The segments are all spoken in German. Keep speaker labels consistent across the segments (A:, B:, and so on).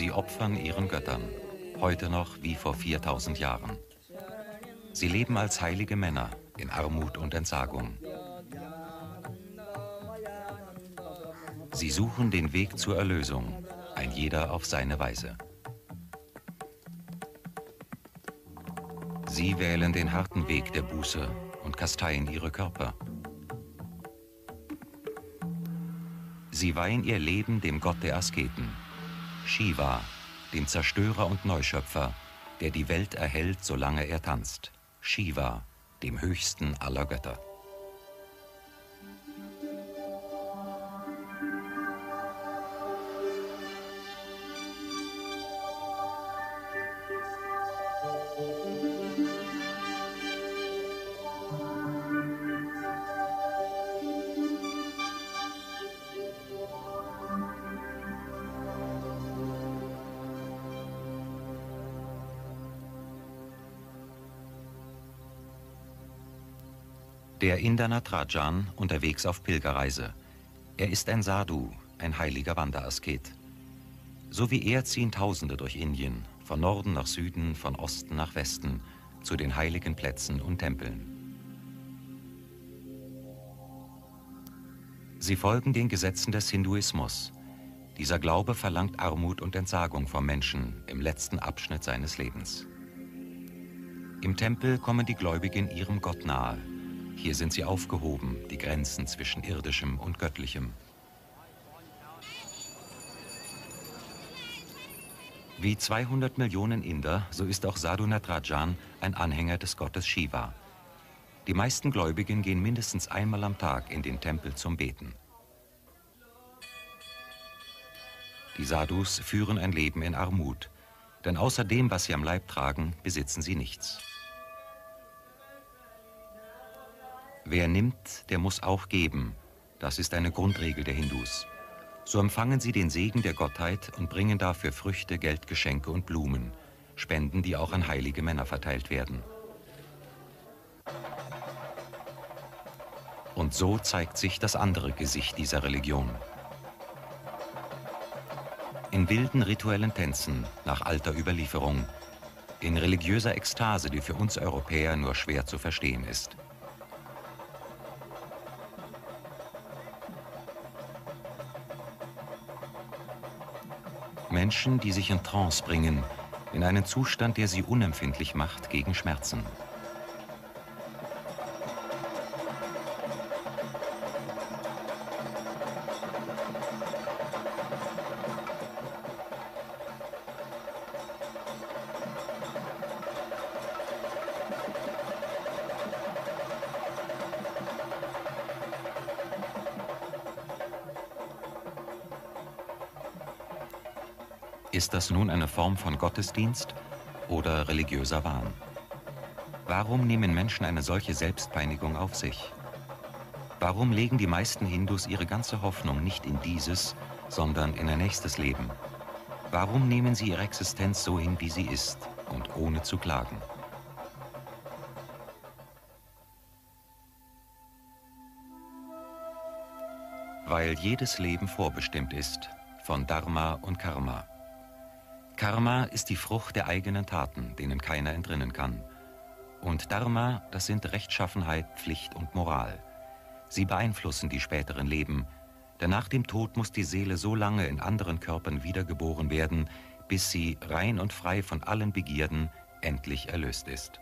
A: Sie opfern ihren Göttern, heute noch wie vor 4000 Jahren. Sie leben als heilige Männer in Armut und Entsagung. Sie suchen den Weg zur Erlösung, ein jeder auf seine Weise. Sie wählen den harten Weg der Buße und kasteien ihre Körper. Sie weihen ihr Leben dem Gott der Asketen, Shiva, dem Zerstörer und Neuschöpfer, der die Welt erhält, solange er tanzt. Shiva, dem höchsten aller Götter. Inder Natrajan unterwegs auf Pilgerreise. Er ist ein Sadhu, ein heiliger Wanderasket. So wie er ziehen Tausende durch Indien, von Norden nach Süden, von Osten nach Westen, zu den heiligen Plätzen und Tempeln. Sie folgen den Gesetzen des Hinduismus. Dieser Glaube verlangt Armut und Entsagung vom Menschen im letzten Abschnitt seines Lebens. Im Tempel kommen die Gläubigen ihrem Gott nahe, hier sind sie aufgehoben, die Grenzen zwischen irdischem und göttlichem. Wie 200 Millionen Inder, so ist auch Sadhu Natrajan ein Anhänger des Gottes Shiva. Die meisten Gläubigen gehen mindestens einmal am Tag in den Tempel zum Beten. Die Sadhus führen ein Leben in Armut, denn außer dem, was sie am Leib tragen, besitzen sie nichts. Wer nimmt, der muss auch geben. Das ist eine Grundregel der Hindus. So empfangen sie den Segen der Gottheit und bringen dafür Früchte, Geldgeschenke und Blumen, Spenden, die auch an heilige Männer verteilt werden. Und so zeigt sich das andere Gesicht dieser Religion. In wilden rituellen Tänzen nach alter Überlieferung, in religiöser Ekstase, die für uns Europäer nur schwer zu verstehen ist. Menschen, die sich in Trance bringen, in einen Zustand, der sie unempfindlich macht gegen Schmerzen. Ist das nun eine Form von Gottesdienst oder religiöser Wahn? Warum nehmen Menschen eine solche Selbstpeinigung auf sich? Warum legen die meisten Hindus ihre ganze Hoffnung nicht in dieses, sondern in ein nächstes Leben? Warum nehmen sie ihre Existenz so hin, wie sie ist und ohne zu klagen? Weil jedes Leben vorbestimmt ist von Dharma und Karma. Karma ist die Frucht der eigenen Taten, denen keiner entrinnen kann. Und Dharma, das sind Rechtschaffenheit, Pflicht und Moral. Sie beeinflussen die späteren Leben, denn nach dem Tod muss die Seele so lange in anderen Körpern wiedergeboren werden, bis sie, rein und frei von allen Begierden, endlich erlöst ist.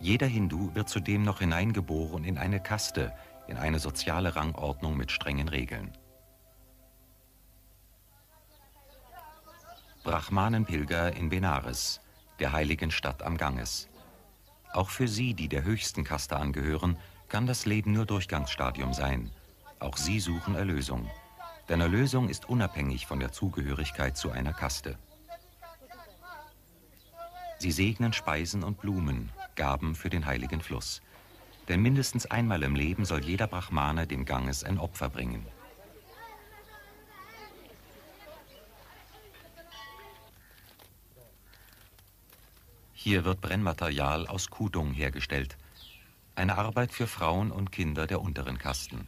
A: Jeder Hindu wird zudem noch hineingeboren in eine Kaste, in eine soziale Rangordnung mit strengen Regeln. Brahmanenpilger in Benares, der heiligen Stadt am Ganges. Auch für sie, die der höchsten Kaste angehören, kann das Leben nur Durchgangsstadium sein. Auch sie suchen Erlösung. Denn Erlösung ist unabhängig von der Zugehörigkeit zu einer Kaste. Sie segnen Speisen und Blumen, Gaben für den heiligen Fluss. Denn mindestens einmal im Leben soll jeder Brahmane dem Ganges ein Opfer bringen. Hier wird Brennmaterial aus Kuhdung hergestellt. Eine Arbeit für Frauen und Kinder der unteren Kasten.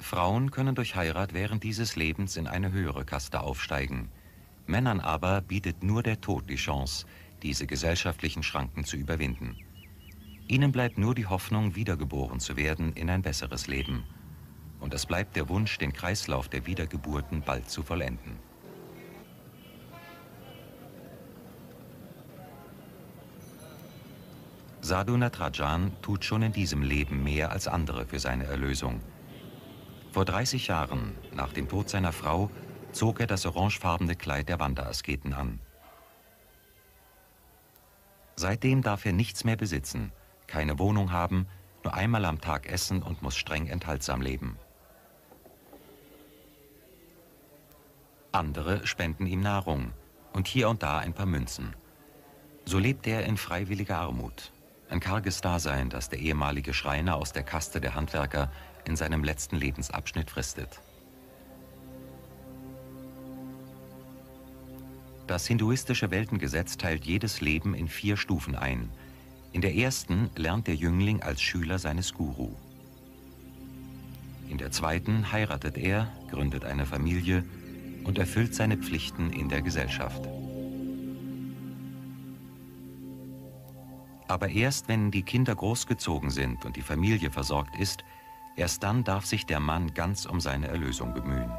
A: Frauen können durch Heirat während dieses Lebens in eine höhere Kaste aufsteigen. Männern aber bietet nur der Tod die Chance, diese gesellschaftlichen Schranken zu überwinden. Ihnen bleibt nur die Hoffnung, wiedergeboren zu werden in ein besseres Leben. Und es bleibt der Wunsch, den Kreislauf der Wiedergeburten bald zu vollenden. Sadhu Natrajan tut schon in diesem Leben mehr als andere für seine Erlösung. Vor 30 Jahren, nach dem Tod seiner Frau, zog er das orangefarbene Kleid der Wanderasketen an. Seitdem darf er nichts mehr besitzen, keine Wohnung haben, nur einmal am Tag essen und muss streng enthaltsam leben. Andere spenden ihm Nahrung und hier und da ein paar Münzen. So lebt er in freiwilliger Armut. Ein karges Dasein, das der ehemalige Schreiner aus der Kaste der Handwerker in seinem letzten Lebensabschnitt fristet. Das hinduistische Weltengesetz teilt jedes Leben in vier Stufen ein. In der ersten lernt der Jüngling als Schüler seines Guru. In der zweiten heiratet er, gründet eine Familie und erfüllt seine Pflichten in der Gesellschaft. Aber erst wenn die Kinder großgezogen sind und die Familie versorgt ist, erst dann darf sich der Mann ganz um seine Erlösung bemühen.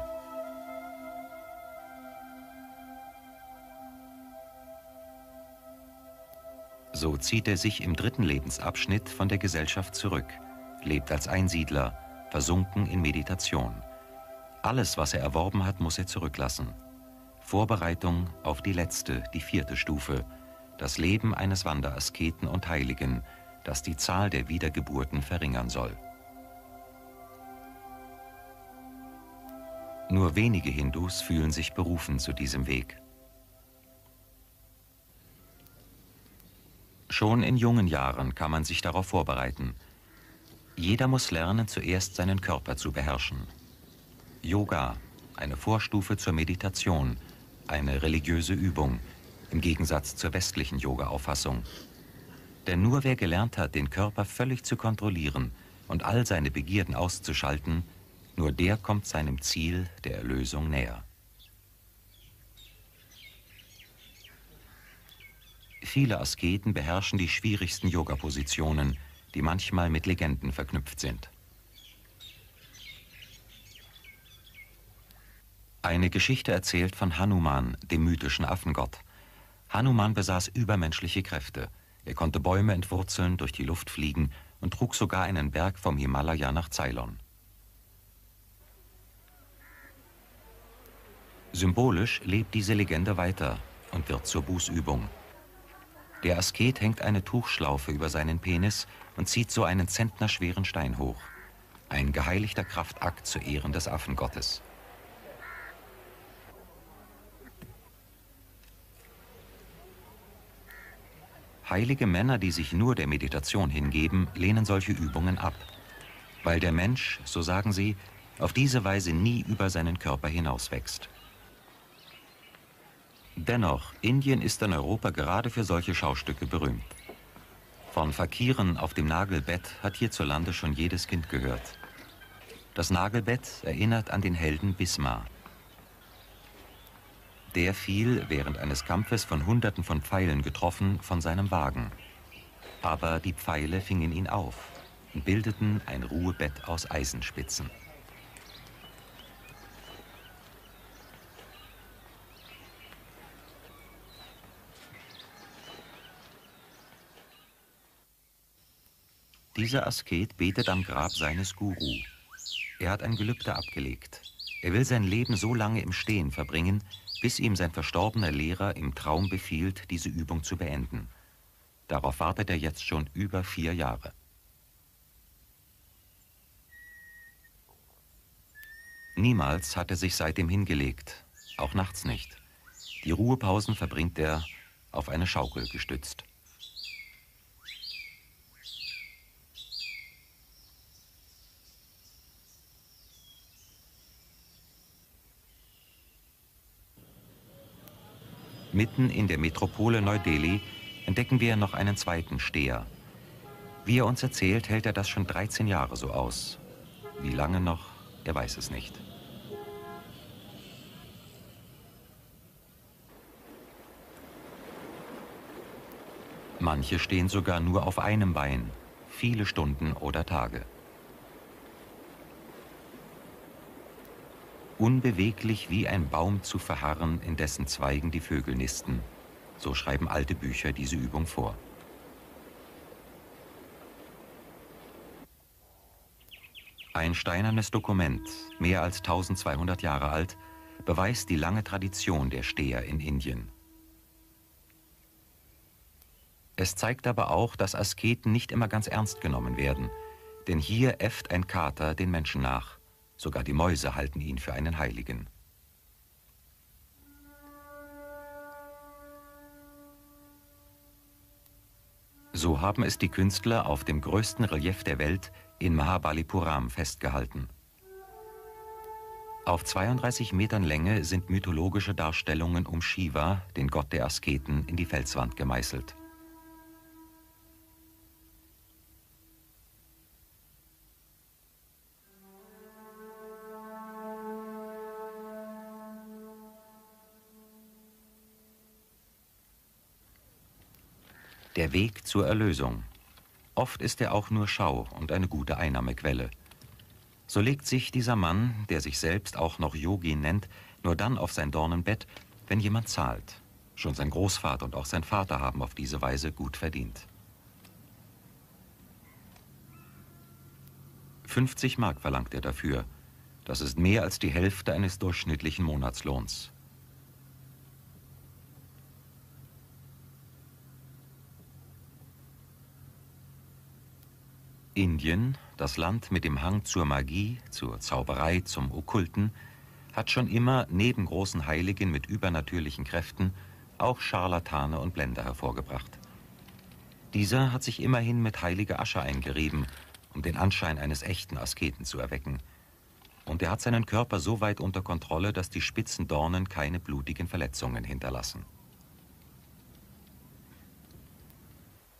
A: So zieht er sich im dritten Lebensabschnitt von der Gesellschaft zurück, lebt als Einsiedler, versunken in Meditation. Alles, was er erworben hat, muss er zurücklassen. Vorbereitung auf die letzte, die vierte Stufe, das Leben eines Wanderasketen und Heiligen, das die Zahl der Wiedergeburten verringern soll. Nur wenige Hindus fühlen sich berufen zu diesem Weg. Schon in jungen Jahren kann man sich darauf vorbereiten. Jeder muss lernen, zuerst seinen Körper zu beherrschen. Yoga, eine Vorstufe zur Meditation, eine religiöse Übung, im Gegensatz zur westlichen Yoga-Auffassung. Denn nur wer gelernt hat, den Körper völlig zu kontrollieren und all seine Begierden auszuschalten, nur der kommt seinem Ziel der Erlösung näher. Viele Asketen beherrschen die schwierigsten Yoga-Positionen, die manchmal mit Legenden verknüpft sind. Eine Geschichte erzählt von Hanuman, dem mythischen Affengott. Hanuman besaß übermenschliche Kräfte. Er konnte Bäume entwurzeln, durch die Luft fliegen und trug sogar einen Berg vom Himalaya nach Ceylon. Symbolisch lebt diese Legende weiter und wird zur Bußübung. Der Asket hängt eine Tuchschlaufe über seinen Penis und zieht so einen zentnerschweren Stein hoch. Ein geheiligter Kraftakt zu Ehren des Affengottes. Heilige Männer, die sich nur der Meditation hingeben, lehnen solche Übungen ab, weil der Mensch, so sagen sie, auf diese Weise nie über seinen Körper hinauswächst. Dennoch, Indien ist in Europa gerade für solche Schaustücke berühmt. Von Fakiren auf dem Nagelbett hat hierzulande schon jedes Kind gehört. Das Nagelbett erinnert an den Helden Bismar. Der fiel während eines Kampfes von Hunderten von Pfeilen getroffen von seinem Wagen. Aber die Pfeile fingen ihn auf und bildeten ein Ruhebett aus Eisenspitzen. Dieser Asket betet am Grab seines Guru. Er hat ein Gelübde abgelegt. Er will sein Leben so lange im Stehen verbringen, bis ihm sein verstorbener Lehrer im Traum befiehlt, diese Übung zu beenden. Darauf wartet er jetzt schon über vier Jahre. Niemals hat er sich seitdem hingelegt, auch nachts nicht. Die Ruhepausen verbringt er auf eine Schaukel gestützt. Mitten in der Metropole Neu-Delhi entdecken wir noch einen zweiten Steher. Wie er uns erzählt, hält er das schon 13 Jahre so aus. Wie lange noch, er weiß es nicht. Manche stehen sogar nur auf einem Bein, viele Stunden oder Tage. Unbeweglich wie ein Baum zu verharren, in dessen Zweigen die Vögel nisten. So schreiben alte Bücher diese Übung vor. Ein steinernes Dokument, mehr als 1200 Jahre alt, beweist die lange Tradition der Steher in Indien. Es zeigt aber auch, dass Asketen nicht immer ganz ernst genommen werden, denn hier äfft ein Kater den Menschen nach. Sogar die Mäuse halten ihn für einen Heiligen. So haben es die Künstler auf dem größten Relief der Welt in Mahabalipuram festgehalten. Auf 32 Metern Länge sind mythologische Darstellungen um Shiva, den Gott der Asketen, in die Felswand gemeißelt. Der Weg zur Erlösung. Oft ist er auch nur Schau und eine gute Einnahmequelle. So legt sich dieser Mann, der sich selbst auch noch Yogi nennt, nur dann auf sein Dornenbett, wenn jemand zahlt. Schon sein Großvater und auch sein Vater haben auf diese Weise gut verdient. 50 Mark verlangt er dafür. Das ist mehr als die Hälfte eines durchschnittlichen Monatslohns. Indien, das Land mit dem Hang zur Magie, zur Zauberei, zum Okkulten, hat schon immer neben großen Heiligen mit übernatürlichen Kräften auch Scharlatane und Blender hervorgebracht. Dieser hat sich immerhin mit heiliger Asche eingerieben, um den Anschein eines echten Asketen zu erwecken. Und er hat seinen Körper so weit unter Kontrolle, dass die spitzen Dornen keine blutigen Verletzungen hinterlassen.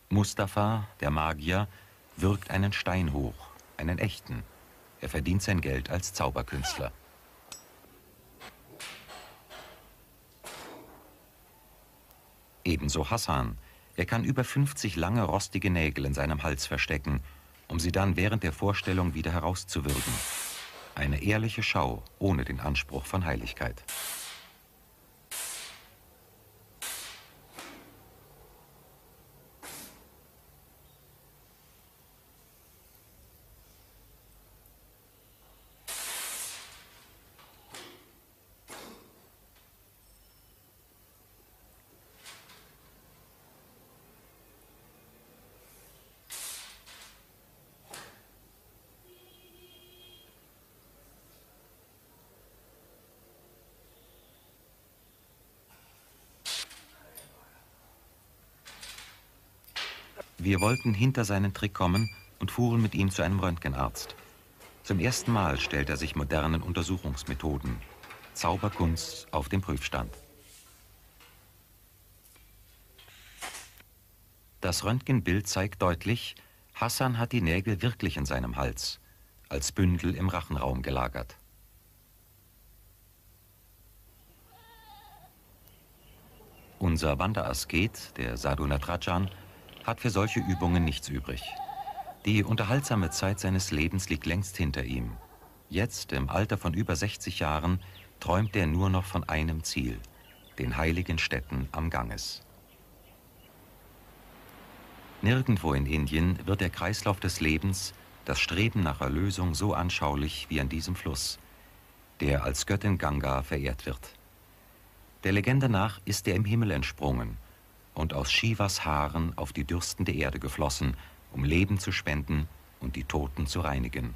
A: Mustafa, der Magier, wirkt einen Stein hoch, einen echten. Er verdient sein Geld als Zauberkünstler. Ebenso Hassan. Er kann über 50 lange rostige Nägel in seinem Hals verstecken, um sie dann während der Vorstellung wieder herauszuwürgen. Eine ehrliche Schau ohne den Anspruch von Heiligkeit. Wir wollten hinter seinen Trick kommen und fuhren mit ihm zu einem Röntgenarzt. Zum ersten Mal stellt er sich modernen Untersuchungsmethoden, Zauberkunst auf den Prüfstand. Das Röntgenbild zeigt deutlich, Hassan hat die Nägel wirklich in seinem Hals, als Bündel im Rachenraum gelagert. Unser Wanderasket, der Sadhu Natrajan, hat für solche Übungen nichts übrig. Die unterhaltsame Zeit seines Lebens liegt längst hinter ihm. Jetzt, im Alter von über 60 Jahren, träumt er nur noch von einem Ziel, den heiligen Städten am Ganges. Nirgendwo in Indien wird der Kreislauf des Lebens, das Streben nach Erlösung so anschaulich wie an diesem Fluss, der als Göttin Ganga verehrt wird. Der Legende nach ist er im Himmel entsprungen und aus Shivas Haaren auf die dürstende Erde geflossen, um Leben zu spenden und die Toten zu reinigen.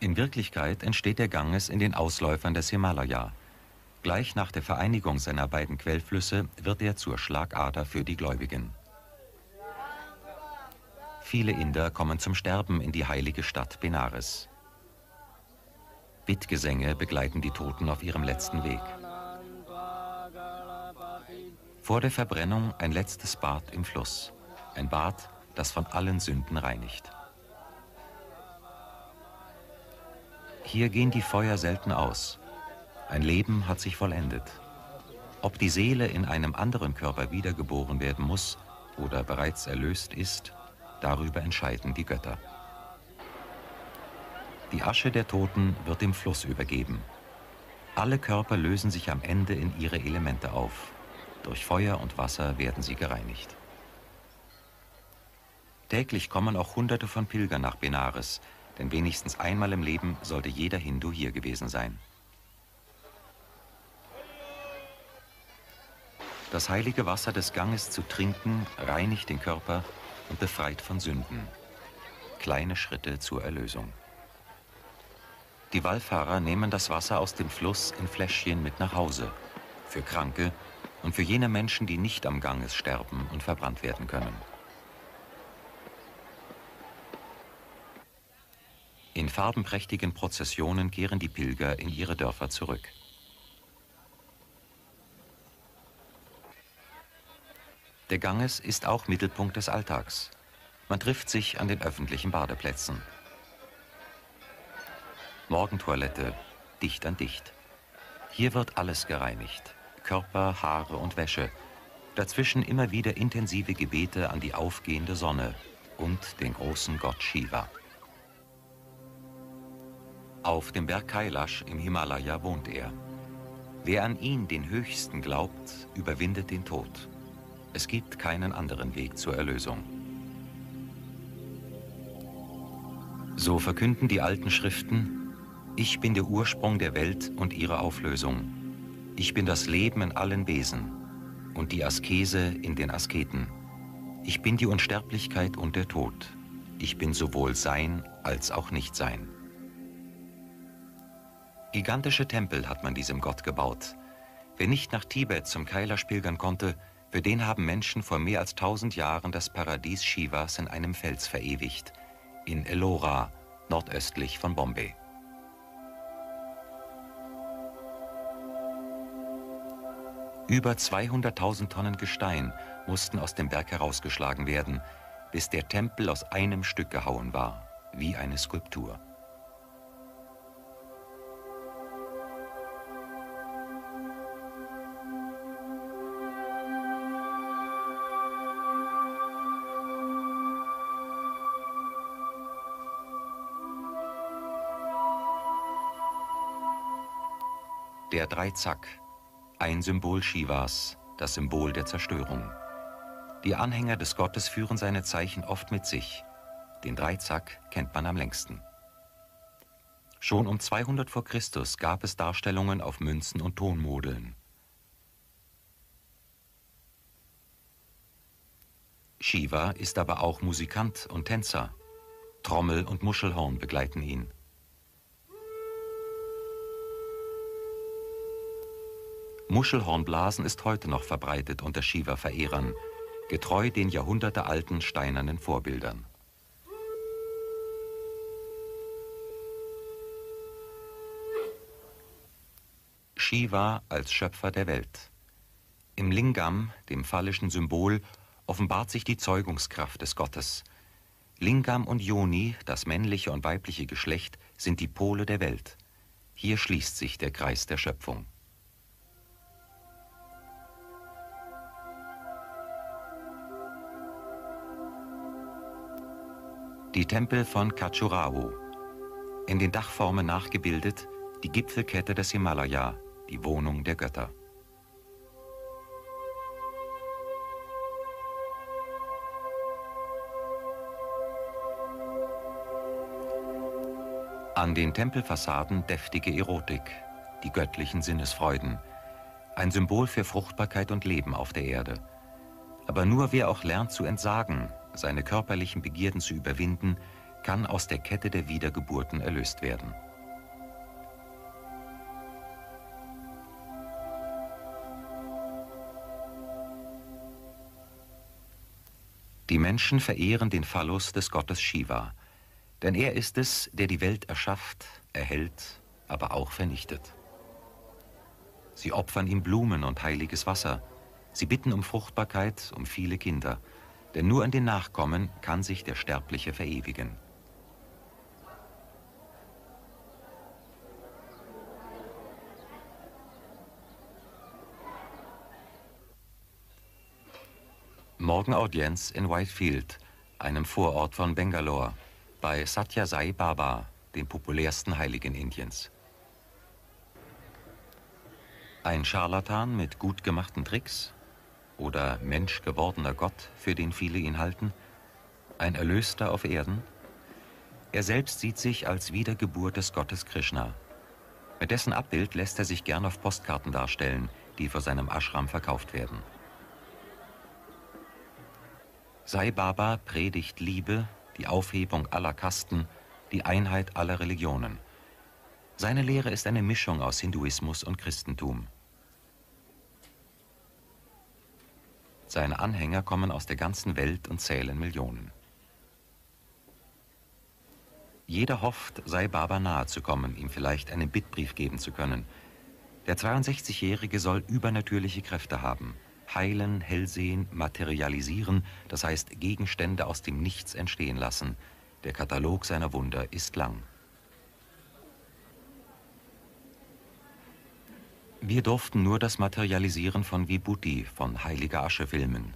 A: In Wirklichkeit entsteht der Ganges in den Ausläufern des Himalaya. Gleich nach der Vereinigung seiner beiden Quellflüsse wird er zur Schlagader für die Gläubigen. Viele Inder kommen zum Sterben in die heilige Stadt Benares. Bittgesänge begleiten die Toten auf ihrem letzten Weg. Vor der Verbrennung ein letztes Bad im Fluss. Ein Bad, das von allen Sünden reinigt. Hier gehen die Feuer selten aus. Ein Leben hat sich vollendet. Ob die Seele in einem anderen Körper wiedergeboren werden muss oder bereits erlöst ist, darüber entscheiden die Götter. Die Asche der Toten wird dem Fluss übergeben. Alle Körper lösen sich am Ende in ihre Elemente auf. Durch Feuer und Wasser werden sie gereinigt. Täglich kommen auch Hunderte von Pilgern nach Benares, denn wenigstens einmal im Leben sollte jeder Hindu hier gewesen sein. Das heilige Wasser des Ganges zu trinken reinigt den Körper und befreit von Sünden. Kleine Schritte zur Erlösung. Die Wallfahrer nehmen das Wasser aus dem Fluss in Fläschchen mit nach Hause. Für Kranke und für jene Menschen, die nicht am Ganges sterben und verbrannt werden können. In farbenprächtigen Prozessionen kehren die Pilger in ihre Dörfer zurück. Der Ganges ist auch Mittelpunkt des Alltags. Man trifft sich an den öffentlichen Badeplätzen. Morgentoilette, dicht an dicht. Hier wird alles gereinigt. Körper, Haare und Wäsche. Dazwischen immer wieder intensive Gebete an die aufgehende Sonne und den großen Gott Shiva. Auf dem Berg Kailash im Himalaya wohnt er. Wer an ihn, den Höchsten, glaubt, überwindet den Tod. Es gibt keinen anderen Weg zur Erlösung. So verkünden die alten Schriften, ich bin der Ursprung der Welt und ihre Auflösung. Ich bin das Leben in allen Wesen und die Askese in den Asketen. Ich bin die Unsterblichkeit und der Tod. Ich bin sowohl Sein als auch Nichtsein. Gigantische Tempel hat man diesem Gott gebaut. Wer nicht nach Tibet zum Kailash pilgern konnte, für den haben Menschen vor mehr als tausend Jahren das Paradies Shivas in einem Fels verewigt, in Ellora, nordöstlich von Bombay. Über 200.000 Tonnen Gestein mussten aus dem Berg herausgeschlagen werden, bis der Tempel aus einem Stück gehauen war, wie eine Skulptur. Der Dreizack, ein Symbol Shivas, das Symbol der Zerstörung. Die Anhänger des Gottes führen seine Zeichen oft mit sich. Den Dreizack kennt man am längsten. Schon um 200 vor Christus gab es Darstellungen auf Münzen und Tonmodeln. Shiva ist aber auch Musikant und Tänzer. Trommel und Muschelhorn begleiten ihn. Muschelhornblasen ist heute noch verbreitet unter Shiva-Verehrern, getreu den jahrhundertealten steinernen Vorbildern. Shiva als Schöpfer der Welt. Im Lingam, dem phallischen Symbol, offenbart sich die Zeugungskraft des Gottes. Lingam und Yoni, das männliche und weibliche Geschlecht, sind die Pole der Welt. Hier schließt sich der Kreis der Schöpfung. Die Tempel von Khajuraho. In den Dachformen nachgebildet die Gipfelkette des Himalaya, die Wohnung der Götter. An den Tempelfassaden deftige Erotik, die göttlichen Sinnesfreuden, ein Symbol für Fruchtbarkeit und Leben auf der Erde. Aber nur wer auch lernt zu entsagen, seine körperlichen Begierden zu überwinden, kann aus der Kette der Wiedergeburten erlöst werden. Die Menschen verehren den Phallus des Gottes Shiva, denn er ist es, der die Welt erschafft, erhält, aber auch vernichtet. Sie opfern ihm Blumen und heiliges Wasser, sie bitten um Fruchtbarkeit, um viele Kinder – denn nur an den Nachkommen kann sich der Sterbliche verewigen. Morgen Audienz in Whitefield, einem Vorort von Bangalore, bei Satya Sai Baba, dem populärsten Heiligen Indiens. Ein Scharlatan mit gut gemachten Tricks, oder menschgewordener Gott, für den viele ihn halten? Ein Erlöster auf Erden? Er selbst sieht sich als Wiedergeburt des Gottes Krishna. Mit dessen Abbild lässt er sich gern auf Postkarten darstellen, die vor seinem Ashram verkauft werden. Sai Baba predigt Liebe, die Aufhebung aller Kasten, die Einheit aller Religionen. Seine Lehre ist eine Mischung aus Hinduismus und Christentum. Seine Anhänger kommen aus der ganzen Welt und zählen Millionen. Jeder hofft, Sai Baba nahe zu kommen, ihm vielleicht einen Bittbrief geben zu können. Der 62-Jährige soll übernatürliche Kräfte haben – heilen, hellsehen, materialisieren, das heißt Gegenstände aus dem Nichts entstehen lassen. Der Katalog seiner Wunder ist lang. Wir durften nur das Materialisieren von Vibhuti, von heiliger Asche filmen.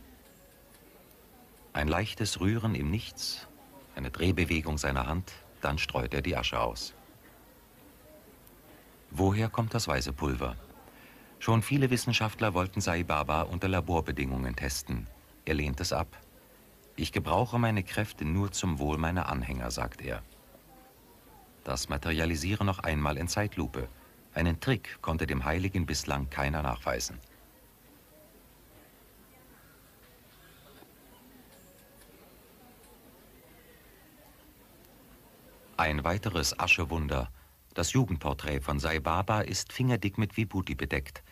A: Ein leichtes Rühren im Nichts, eine Drehbewegung seiner Hand, dann streut er die Asche aus. Woher kommt das weiße Pulver? Schon viele Wissenschaftler wollten Sai Baba unter Laborbedingungen testen. Er lehnt es ab. Ich gebrauche meine Kräfte nur zum Wohl meiner Anhänger, sagt er. Das Materialisieren noch einmal in Zeitlupe. Einen Trick konnte dem Heiligen bislang keiner nachweisen. Ein weiteres Aschewunder. Das Jugendporträt von Sai Baba ist fingerdick mit Vibhuti bedeckt.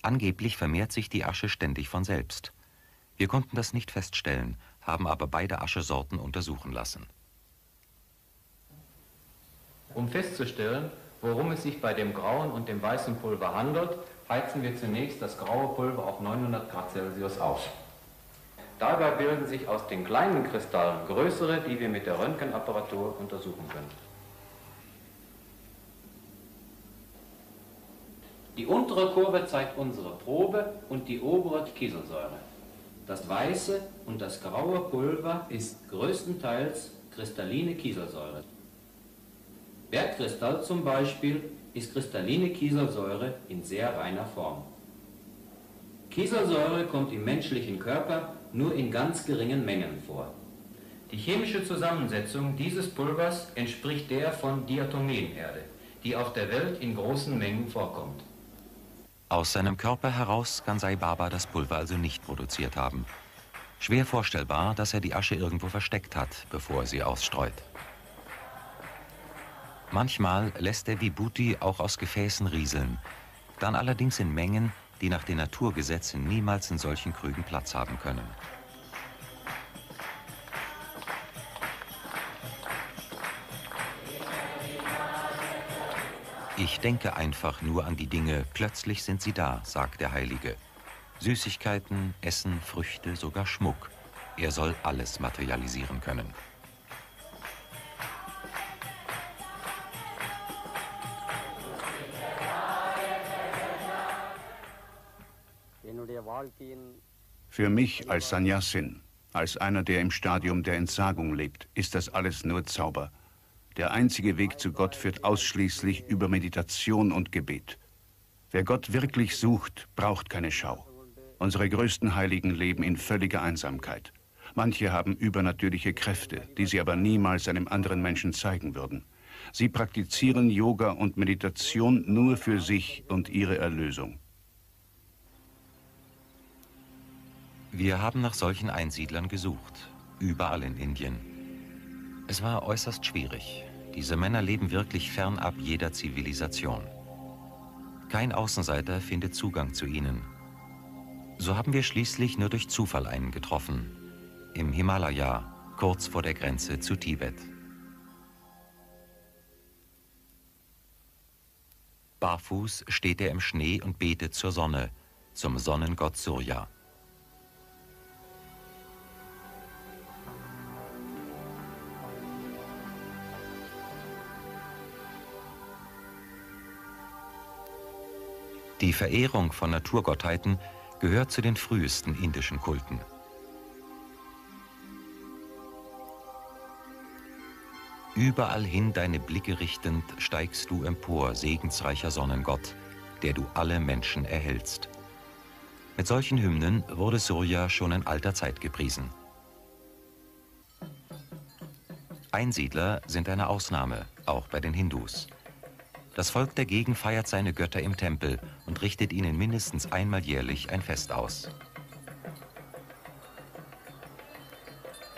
A: Angeblich vermehrt sich die Asche ständig von selbst. Wir konnten das nicht feststellen, haben aber beide Aschesorten untersuchen lassen.
B: Um festzustellen, worum es sich bei dem grauen und dem weißen Pulver handelt, heizen wir zunächst das graue Pulver auf 900 Grad Celsius auf. Dabei bilden sich aus den kleinen Kristallen größere, die wir mit der Röntgenapparatur untersuchen können. Die untere Kurve zeigt unsere Probe und die obere Kieselsäure. Das weiße und das graue Pulver ist größtenteils kristalline Kieselsäure. Bergkristall zum Beispiel ist kristalline Kieselsäure in sehr reiner Form. Kieselsäure kommt im menschlichen Körper nur in ganz geringen Mengen vor. Die chemische Zusammensetzung dieses Pulvers entspricht der von Diatomenerde, die auf der Welt in großen Mengen vorkommt.
A: Aus seinem Körper heraus kann Sai Baba das Pulver also nicht produziert haben. Schwer vorstellbar, dass er die Asche irgendwo versteckt hat, bevor er sie ausstreut. Manchmal lässt er Vibhuti auch aus Gefäßen rieseln, dann allerdings in Mengen, die nach den Naturgesetzen niemals in solchen Krügen Platz haben können. Ich denke einfach nur an die Dinge, plötzlich sind sie da, sagt der Heilige. Süßigkeiten, Essen, Früchte, sogar Schmuck. Er soll alles materialisieren können.
C: Für mich als Sanyasin, als einer, der im Stadium der Entsagung lebt, ist das alles nur Zauber. Der einzige Weg zu Gott führt ausschließlich über Meditation und Gebet. Wer Gott wirklich sucht, braucht keine Schau. Unsere größten Heiligen leben in völliger Einsamkeit. Manche haben übernatürliche Kräfte, die sie aber niemals einem anderen Menschen zeigen würden. Sie praktizieren Yoga und Meditation nur für sich und ihre Erlösung.
A: Wir haben nach solchen Einsiedlern gesucht, überall in Indien. Es war äußerst schwierig. Diese Männer leben wirklich fernab jeder Zivilisation. Kein Außenseiter findet Zugang zu ihnen. So haben wir schließlich nur durch Zufall einen getroffen. Im Himalaya, kurz vor der Grenze zu Tibet. Barfuß steht er im Schnee und betet zur Sonne, zum Sonnengott Surya. Die Verehrung von Naturgottheiten gehört zu den frühesten indischen Kulten. Überall hin deine Blicke richtend steigst du empor, segensreicher Sonnengott, der du alle Menschen erhältst. Mit solchen Hymnen wurde Surya schon in alter Zeit gepriesen. Einsiedler sind eine Ausnahme, auch bei den Hindus. Das Volk der Gegend feiert seine Götter im Tempel und richtet ihnen mindestens einmal jährlich ein Fest aus.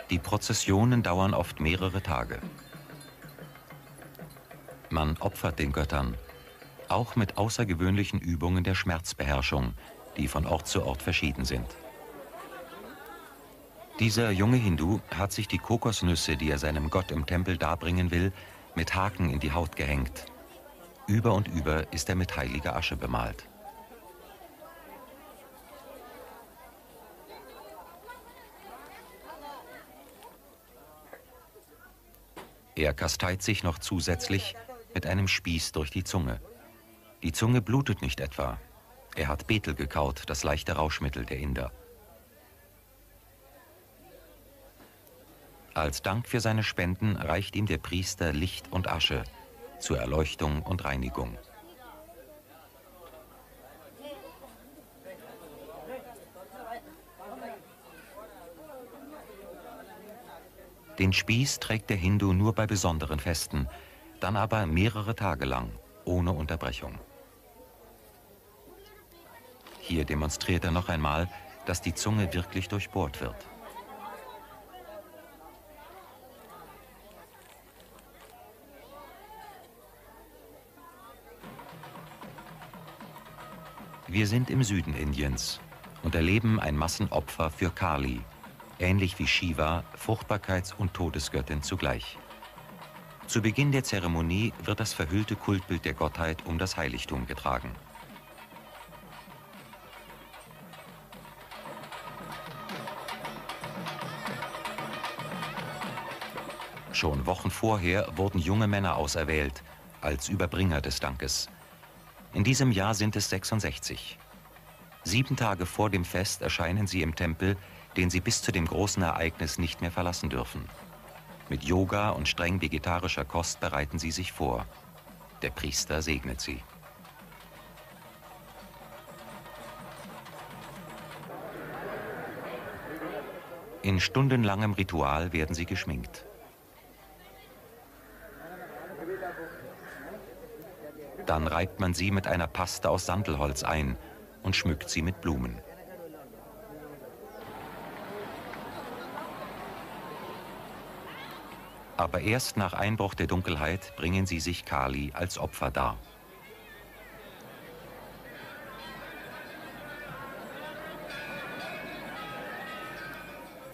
A: Die Prozessionen dauern oft mehrere Tage. Man opfert den Göttern, auch mit außergewöhnlichen Übungen der Schmerzbeherrschung, die von Ort zu Ort verschieden sind. Dieser junge Hindu hat sich die Kokosnüsse, die er seinem Gott im Tempel darbringen will, mit Haken in die Haut gehängt. Über und über ist er mit heiliger Asche bemalt. Er kasteit sich noch zusätzlich mit einem Spieß durch die Zunge. Die Zunge blutet nicht etwa. Er hat Betel gekaut, das leichte Rauschmittel der Inder. Als Dank für seine Spenden reicht ihm der Priester Licht und Asche zur Erleuchtung und Reinigung. Den Spieß trägt der Hindu nur bei besonderen Festen, dann aber mehrere Tage lang, ohne Unterbrechung. Hier demonstriert er noch einmal, dass die Zunge wirklich durchbohrt wird. Wir sind im Süden Indiens und erleben ein Massenopfer für Kali, ähnlich wie Shiva, Fruchtbarkeits- und Todesgöttin zugleich. Zu Beginn der Zeremonie wird das verhüllte Kultbild der Gottheit um das Heiligtum getragen. Schon Wochen vorher wurden junge Männer auserwählt als Überbringer des Dankes. In diesem Jahr sind es 66. Sieben Tage vor dem Fest erscheinen sie im Tempel, den sie bis zu dem großen Ereignis nicht mehr verlassen dürfen. Mit Yoga und streng vegetarischer Kost bereiten sie sich vor. Der Priester segnet sie. In stundenlangem Ritual werden sie geschminkt. Dann reibt man sie mit einer Paste aus Sandelholz ein und schmückt sie mit Blumen. Aber erst nach Einbruch der Dunkelheit bringen sie sich Kali als Opfer dar.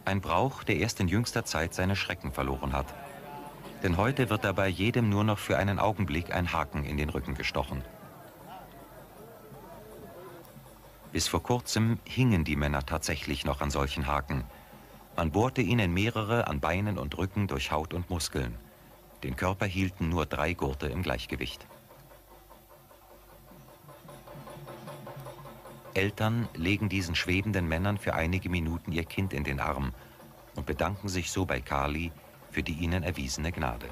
A: Ein Brauch, der erst in jüngster Zeit seine Schrecken verloren hat. Denn heute wird dabei jedem nur noch für einen Augenblick ein Haken in den Rücken gestochen. Bis vor kurzem hingen die Männer tatsächlich noch an solchen Haken, man bohrte ihnen mehrere an Beinen und Rücken durch Haut und Muskeln. Den Körper hielten nur drei Gurte im Gleichgewicht. Eltern legen diesen schwebenden Männern für einige Minuten ihr Kind in den Arm und bedanken sich so bei Kali für die ihnen erwiesene Gnade.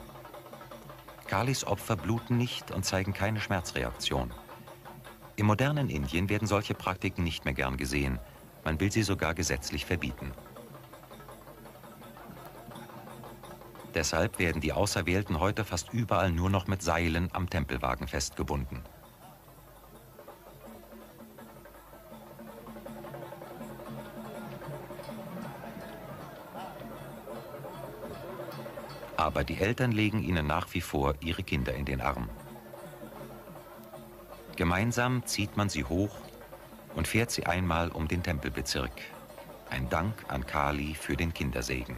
A: Kalis Opfer bluten nicht und zeigen keine Schmerzreaktion. Im modernen Indien werden solche Praktiken nicht mehr gern gesehen. Man will sie sogar gesetzlich verbieten. Deshalb werden die Auserwählten heute fast überall nur noch mit Seilen am Tempelwagen festgebunden. Aber die Eltern legen ihnen nach wie vor ihre Kinder in den Arm. Gemeinsam zieht man sie hoch und fährt sie einmal um den Tempelbezirk. Ein Dank an Kali für den Kindersegen.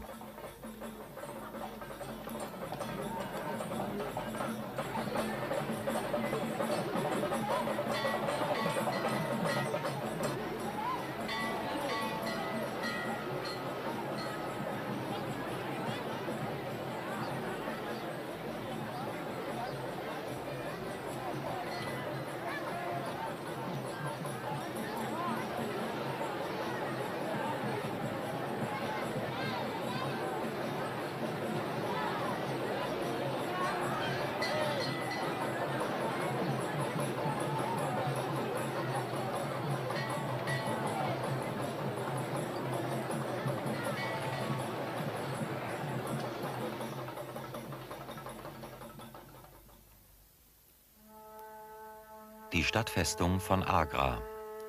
A: Stadtfestung von Agra,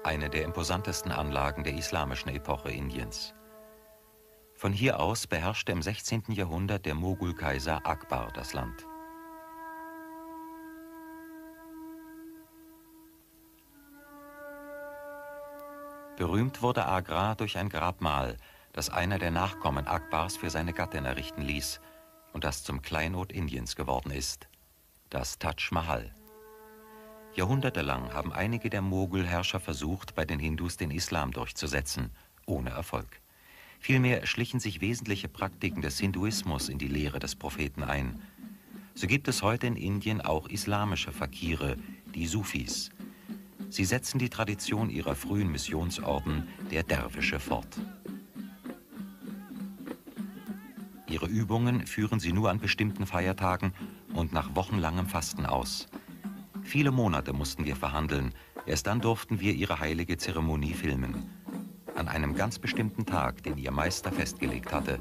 A: eine der imposantesten Anlagen der islamischen Epoche Indiens. Von hier aus beherrschte im 16. Jahrhundert der Mogulkaiser Akbar das Land. Berühmt wurde Agra durch ein Grabmal, das einer der Nachkommen Akbars für seine Gattin errichten ließ und das zum Kleinod Indiens geworden ist, das Taj Mahal. Jahrhundertelang haben einige der Mogulherrscher versucht, bei den Hindus den Islam durchzusetzen, ohne Erfolg. Vielmehr schlichen sich wesentliche Praktiken des Hinduismus in die Lehre des Propheten ein. So gibt es heute in Indien auch islamische Fakire, die Sufis. Sie setzen die Tradition ihrer frühen Missionsorden, der Derwische, fort. Ihre Übungen führen sie nur an bestimmten Feiertagen und nach wochenlangem Fasten aus. Viele Monate mussten wir verhandeln, erst dann durften wir ihre heilige Zeremonie filmen an einem ganz bestimmten Tag, den ihr Meister festgelegt hatte.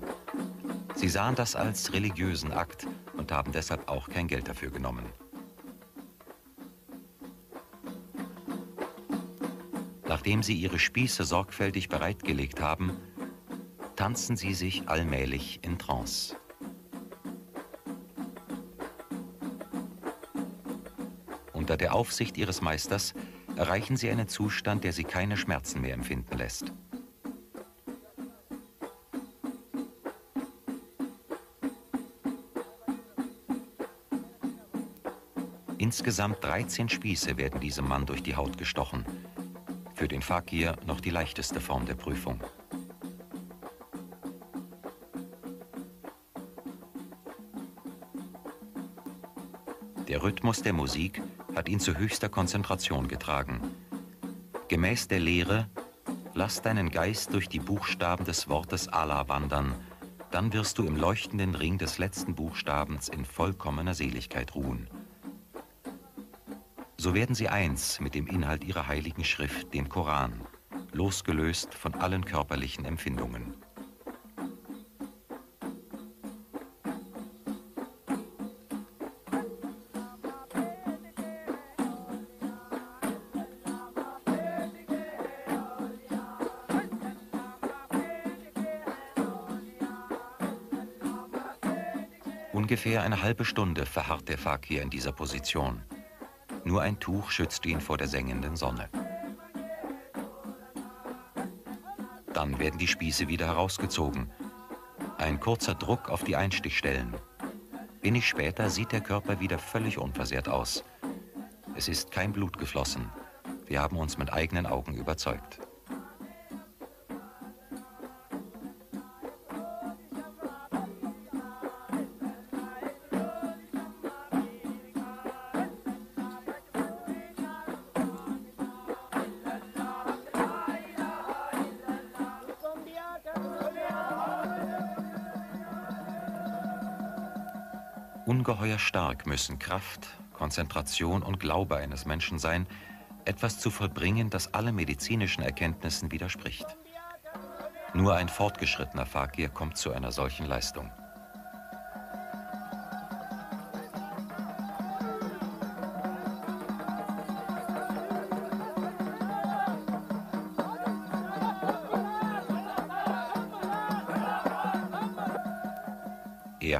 A: Sie sahen das als religiösen Akt und haben deshalb auch kein Geld dafür genommen. Nachdem sie ihre Spieße sorgfältig bereitgelegt haben, tanzen sie sich allmählich in Trance. Unter der Aufsicht ihres Meisters erreichen sie einen Zustand, der sie keine Schmerzen mehr empfinden lässt. Insgesamt 13 Spieße werden diesem Mann durch die Haut gestochen. Für den Fakir noch die leichteste Form der Prüfung. Der Rhythmus der Musik hat ihn zu höchster Konzentration getragen. Gemäß der Lehre, lass deinen Geist durch die Buchstaben des Wortes Allah wandern, dann wirst du im leuchtenden Ring des letzten Buchstabens in vollkommener Seligkeit ruhen. So werden sie eins mit dem Inhalt ihrer heiligen Schrift, dem Koran, losgelöst von allen körperlichen Empfindungen. Eine halbe Stunde verharrt der Fakir in dieser Position. Nur ein Tuch schützt ihn vor der sengenden Sonne. Dann werden die Spieße wieder herausgezogen. Ein kurzer Druck auf die Einstichstellen. Wenig später sieht der Körper wieder völlig unversehrt aus. Es ist kein Blut geflossen. Wir haben uns mit eigenen Augen überzeugt. Ungeheuer stark müssen Kraft, Konzentration und Glaube eines Menschen sein, etwas zu vollbringen, das allen medizinischen Erkenntnissen widerspricht. Nur ein fortgeschrittener Fakir kommt zu einer solchen Leistung.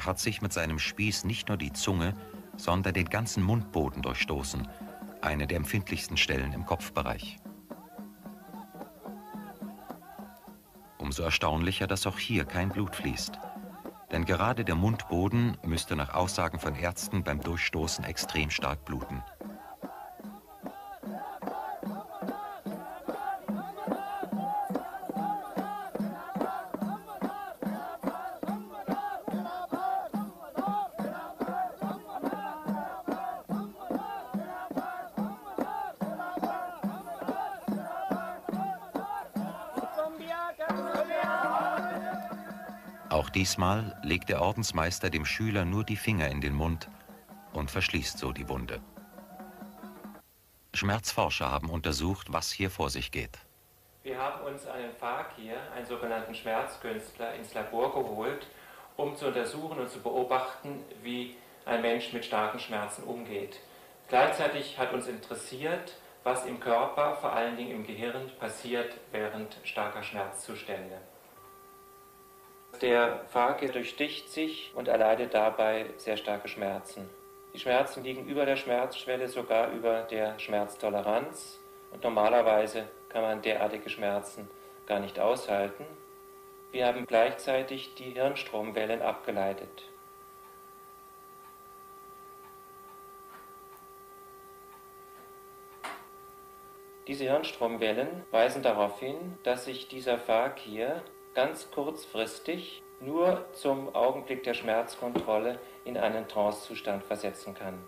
A: Hat sich mit seinem Spieß nicht nur die Zunge, sondern den ganzen Mundboden durchstoßen, eine der empfindlichsten Stellen im Kopfbereich. Umso erstaunlicher, dass auch hier kein Blut fließt. Denn gerade der Mundboden müsste nach Aussagen von Ärzten beim Durchstoßen extrem stark bluten. Diesmal legt der Ordensmeister dem Schüler nur die Finger in den Mund und verschließt so die Wunde. Schmerzforscher haben untersucht, was hier vor sich geht.
B: Wir haben uns einen Fakir, einen sogenannten Schmerzkünstler, ins Labor geholt, um zu untersuchen und zu beobachten, wie ein Mensch mit starken Schmerzen umgeht. Gleichzeitig hat uns interessiert,
D: was im Körper, vor allen Dingen im Gehirn, passiert während starker Schmerzzustände. Der Fakir durchsticht sich und erleidet dabei sehr starke Schmerzen. Die Schmerzen liegen über der Schmerzschwelle, sogar über der Schmerztoleranz. Und normalerweise kann man derartige Schmerzen gar nicht aushalten. Wir haben gleichzeitig die Hirnstromwellen abgeleitet. Diese Hirnstromwellen weisen darauf hin, dass sich dieser Fakir ganz kurzfristig nur zum Augenblick der Schmerzkontrolle in einen Trancezustand versetzen kann.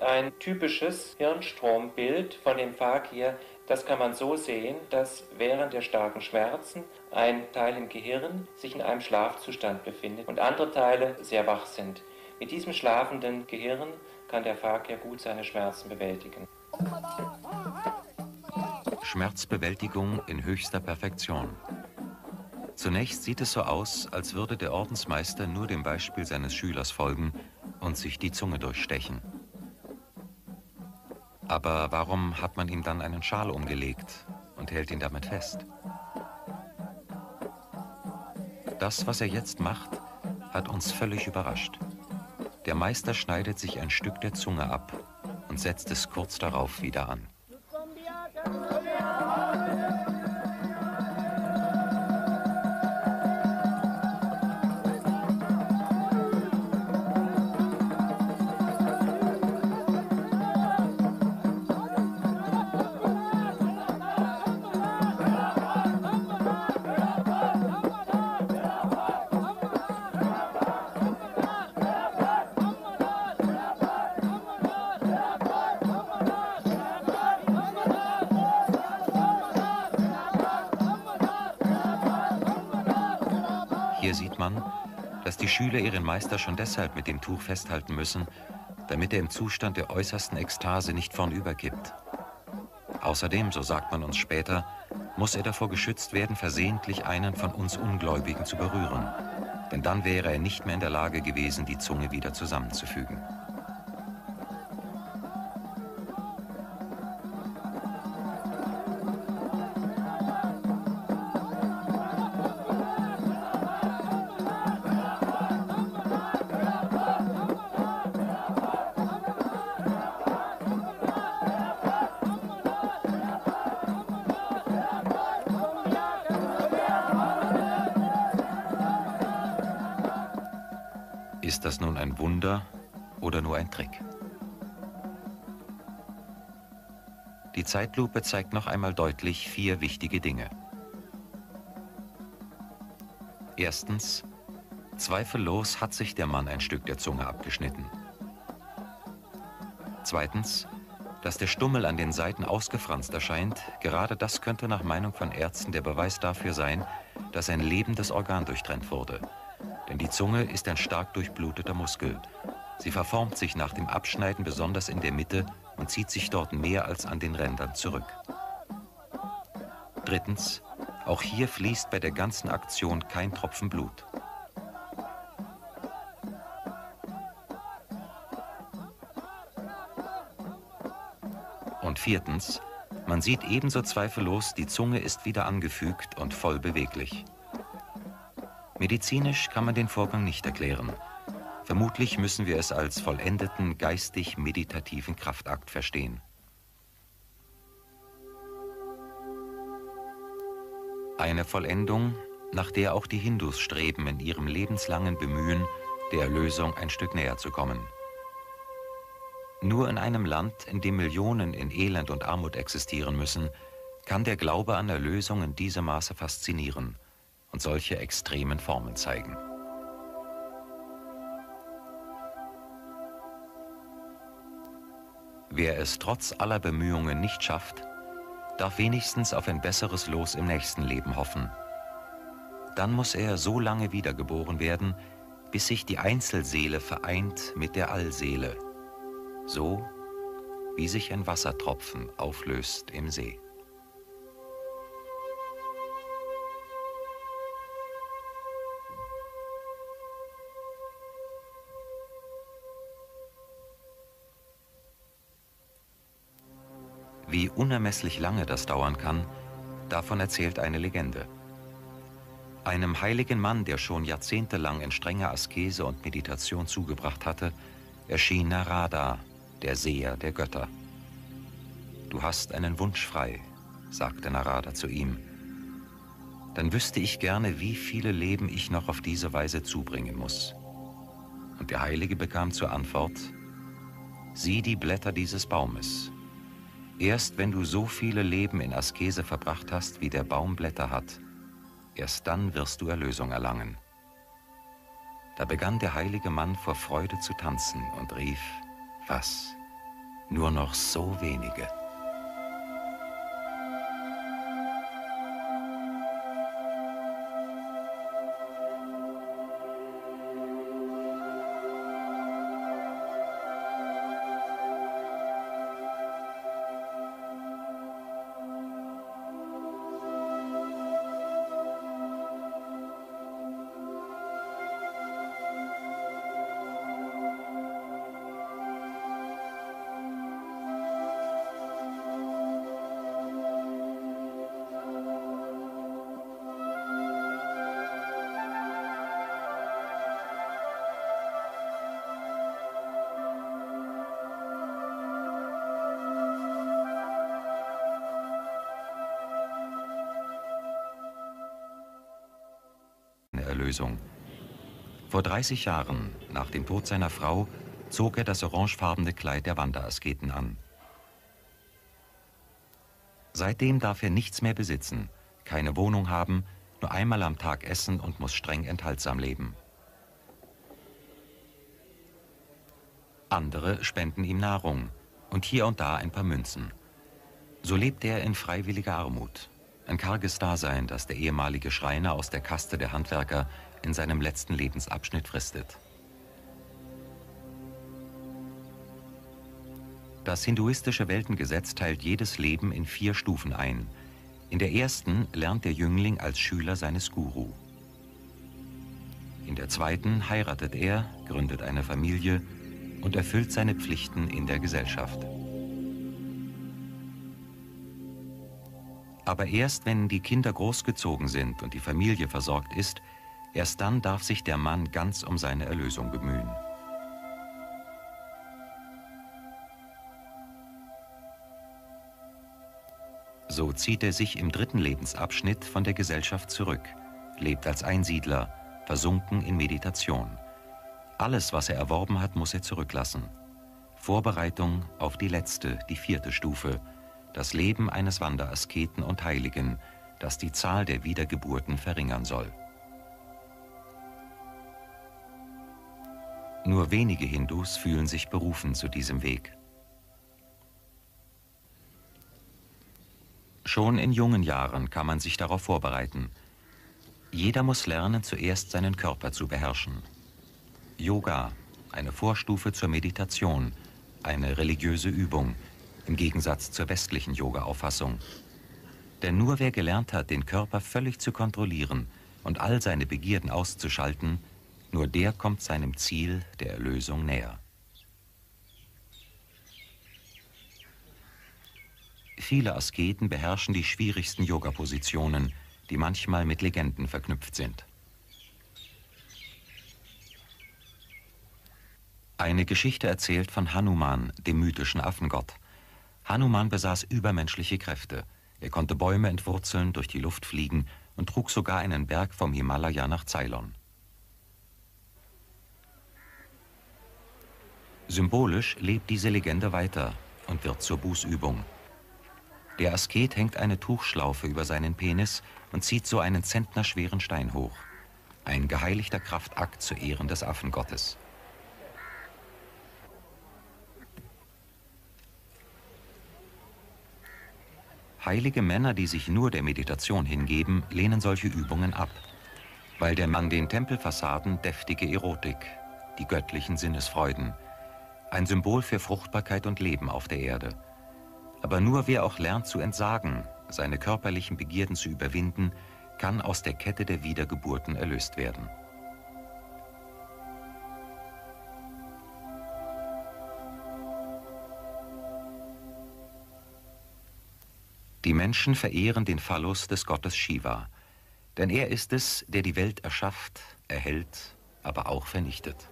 D: Ein typisches Hirnstrombild von dem Fakir, das kann man so sehen, dass während der starken Schmerzen ein Teil im Gehirn sich in einem Schlafzustand befindet und andere Teile sehr wach sind. Mit diesem schlafenden Gehirn kann der Fakir gut seine Schmerzen bewältigen.
A: Schmerzbewältigung in höchster Perfektion. Zunächst sieht es so aus, als würde der Ordensmeister nur dem Beispiel seines Schülers folgen und sich die Zunge durchstechen. Aber warum hat man ihm dann einen Schal umgelegt und hält ihn damit fest? Das, was er jetzt macht, hat uns völlig überrascht. Der Meister schneidet sich ein Stück der Zunge ab und setzt es kurz darauf wieder an. Schüler ihren Meister schon deshalb mit dem Tuch festhalten müssen, damit er im Zustand der äußersten Ekstase nicht vornüberkippt. Außerdem, so sagt man uns später, muss er davor geschützt werden, versehentlich einen von uns Ungläubigen zu berühren. Denn dann wäre er nicht mehr in der Lage gewesen, die Zunge wieder zusammenzufügen. Zeitlupe zeigt noch einmal deutlich vier wichtige Dinge. Erstens, zweifellos hat sich der Mann ein Stück der Zunge abgeschnitten. Zweitens, dass der Stummel an den Seiten ausgefranst erscheint, gerade das könnte nach Meinung von Ärzten der Beweis dafür sein, dass ein lebendes Organ durchtrennt wurde denn die Zunge ist ein stark durchbluteter Muskel. Sie verformt sich nach dem Abschneiden besonders in der Mitte und zieht sich dort mehr als an den Rändern zurück. Drittens, auch hier fließt bei der ganzen Aktion kein Tropfen Blut. Und viertens, man sieht ebenso zweifellos, die Zunge ist wieder angefügt und voll beweglich. Medizinisch kann man den Vorgang nicht erklären. Vermutlich müssen wir es als vollendeten geistig-meditativen Kraftakt verstehen. Eine Vollendung, nach der auch die Hindus streben in ihrem lebenslangen Bemühen, der Erlösung ein Stück näher zu kommen. Nur in einem Land, in dem Millionen in Elend und Armut existieren müssen, kann der Glaube an Erlösung in diesem Maße faszinieren – und solche extremen Formen zeigen. Wer es trotz aller Bemühungen nicht schafft, darf wenigstens auf ein besseres Los im nächsten Leben hoffen. Dann muss er so lange wiedergeboren werden, bis sich die Einzelseele vereint mit der Allseele, so wie sich ein Wassertropfen auflöst im See. Wie unermesslich lange das dauern kann, davon erzählt eine Legende. Einem heiligen Mann, der schon jahrzehntelang in strenger Askese und Meditation zugebracht hatte, erschien Narada, der Seher der Götter. Du hast einen Wunsch frei, sagte Narada zu ihm. Dann wüsste ich gerne, wie viele Leben ich noch auf diese Weise zubringen muss. Und der Heilige bekam zur Antwort, sieh die Blätter dieses Baumes. Erst wenn du so viele Leben in Askese verbracht hast, wie der Baum Blätter hat, erst dann wirst du Erlösung erlangen. Da begann der heilige Mann vor Freude zu tanzen und rief, was? Nur noch so wenige. Vor 30 Jahren, nach dem Tod seiner Frau, zog er das orangefarbene Kleid der Wanderasketen an. Seitdem darf er nichts mehr besitzen, keine Wohnung haben, nur einmal am Tag essen und muss streng enthaltsam leben. Andere spenden ihm Nahrung und hier und da ein paar Münzen. So lebt er in freiwilliger Armut. Ein karges Dasein, das der ehemalige Schreiner aus der Kaste der Handwerker in seinem letzten Lebensabschnitt fristet. Das hinduistische Weltengesetz teilt jedes Leben in vier Stufen ein. In der ersten lernt der Jüngling als Schüler seines Guru. In der zweiten heiratet er, gründet eine Familie und erfüllt seine Pflichten in der Gesellschaft. Aber erst wenn die Kinder großgezogen sind und die Familie versorgt ist, erst dann darf sich der Mann ganz um seine Erlösung bemühen. So zieht er sich im dritten Lebensabschnitt von der Gesellschaft zurück, lebt als Einsiedler, versunken in Meditation. Alles, was er erworben hat, muss er zurücklassen. Vorbereitung auf die letzte, die vierte Stufe, das Leben eines Wanderasketen und Heiligen, das die Zahl der Wiedergeburten verringern soll. Nur wenige Hindus fühlen sich berufen zu diesem Weg. Schon in jungen Jahren kann man sich darauf vorbereiten. Jeder muss lernen, zuerst seinen Körper zu beherrschen. Yoga, eine Vorstufe zur Meditation, eine religiöse Übung, im Gegensatz zur westlichen Yoga-Auffassung. Denn nur wer gelernt hat, den Körper völlig zu kontrollieren und all seine Begierden auszuschalten, nur der kommt seinem Ziel der Erlösung näher. Viele Asketen beherrschen die schwierigsten Yoga-Positionen, die manchmal mit Legenden verknüpft sind. Eine Geschichte erzählt von Hanuman, dem mythischen Affengott. Hanuman besaß übermenschliche Kräfte. Er konnte Bäume entwurzeln, durch die Luft fliegen und trug sogar einen Berg vom Himalaya nach Ceylon. Symbolisch lebt diese Legende weiter und wird zur Bußübung. Der Asket hängt eine Tuchschlaufe über seinen Penis und zieht so einen zentnerschweren Stein hoch. Ein geheiligter Kraftakt zu Ehren des Affengottes. Heilige Männer, die sich nur der Meditation hingeben, lehnen solche Übungen ab, weil der Mann den Tempelfassaden deftige Erotik, die göttlichen Sinnesfreuden, ein Symbol für Fruchtbarkeit und Leben auf der Erde. Aber nur wer auch lernt zu entsagen, seine körperlichen Begierden zu überwinden, kann aus der Kette der Wiedergeburten erlöst werden. Die Menschen verehren den Phallus des Gottes Shiva, denn er ist es, der die Welt erschafft, erhält, aber auch vernichtet.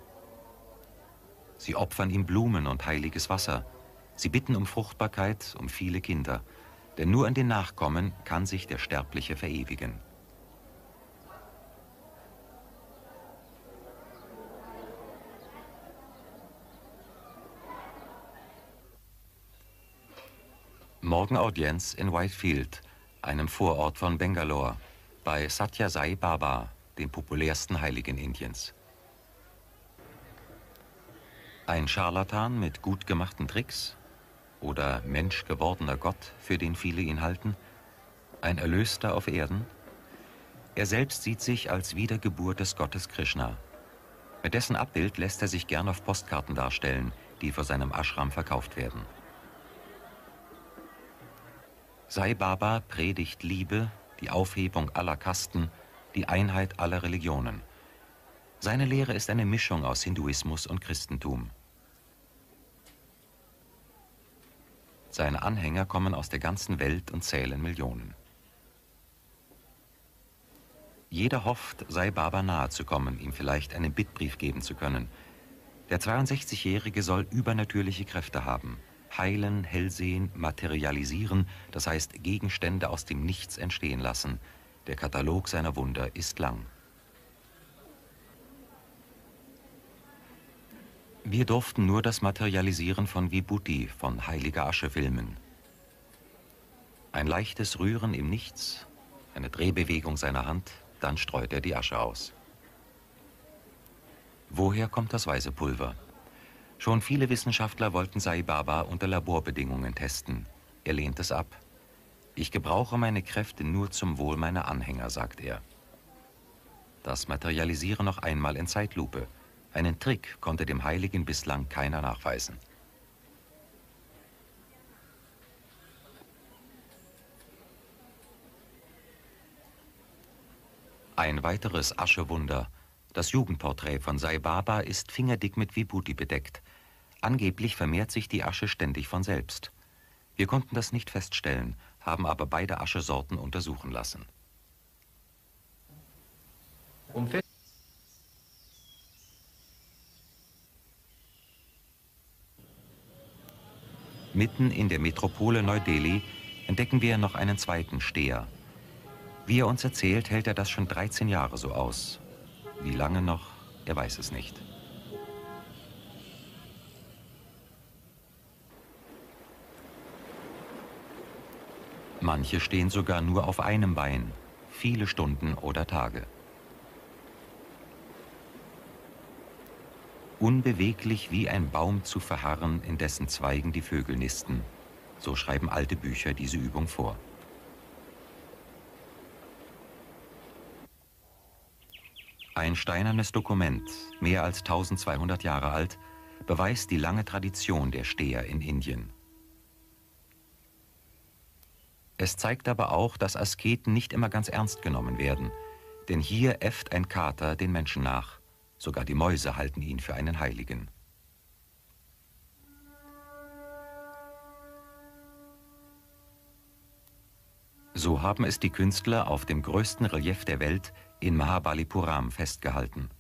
A: Sie opfern ihm Blumen und heiliges Wasser. Sie bitten um Fruchtbarkeit, um viele Kinder, denn nur an den Nachkommen kann sich der Sterbliche verewigen. Morgenaudienz in Whitefield, einem Vorort von Bangalore, bei Satya Sai Baba, dem populärsten Heiligen Indiens. Ein Scharlatan mit gut gemachten Tricks oder menschgewordener Gott, für den viele ihn halten, ein Erlöster auf Erden? Er selbst sieht sich als Wiedergeburt des Gottes Krishna. Mit dessen Abbild lässt er sich gern auf Postkarten darstellen, die vor seinem Ashram verkauft werden. Sai Baba predigt Liebe, die Aufhebung aller Kasten, die Einheit aller Religionen. Seine Lehre ist eine Mischung aus Hinduismus und Christentum. Seine Anhänger kommen aus der ganzen Welt und zählen Millionen. Jeder hofft, Sai Baba nahe zu kommen, ihm vielleicht einen Bittbrief geben zu können. Der 62-Jährige soll übernatürliche Kräfte haben heilen, hellsehen, materialisieren, das heißt Gegenstände aus dem Nichts entstehen lassen. Der Katalog seiner Wunder ist lang. Wir durften nur das Materialisieren von Vibhuti, von heiliger Asche filmen. Ein leichtes Rühren im Nichts, eine Drehbewegung seiner Hand, dann streut er die Asche aus. Woher kommt das weiße Pulver? Schon viele Wissenschaftler wollten Sai Baba unter Laborbedingungen testen. Er lehnt es ab. Ich gebrauche meine Kräfte nur zum Wohl meiner Anhänger, sagt er. Das Materialisieren noch einmal in Zeitlupe. Einen Trick konnte dem Heiligen bislang keiner nachweisen. Ein weiteres Aschewunder. Das Jugendporträt von Sai Baba ist fingerdick mit Vibhuti bedeckt. Angeblich vermehrt sich die Asche ständig von selbst. Wir konnten das nicht feststellen, haben aber beide Aschesorten untersuchen lassen. Um Mitten in der Metropole Neu-Delhi entdecken wir noch einen zweiten Steher. Wie er uns erzählt, hält er das schon 13 Jahre so aus. Wie lange noch, er weiß es nicht. Manche stehen sogar nur auf einem Bein, viele Stunden oder Tage. Unbeweglich wie ein Baum zu verharren, in dessen Zweigen die Vögel nisten. So schreiben alte Bücher diese Übung vor. Ein steinernes Dokument, mehr als 1200 Jahre alt, beweist die lange Tradition der Steher in Indien. Es zeigt aber auch, dass Asketen nicht immer ganz ernst genommen werden, denn hier äfft ein Kater den Menschen nach. Sogar die Mäuse halten ihn für einen Heiligen. So haben es die Künstler auf dem größten Relief der Welt in Mahabalipuram festgehalten.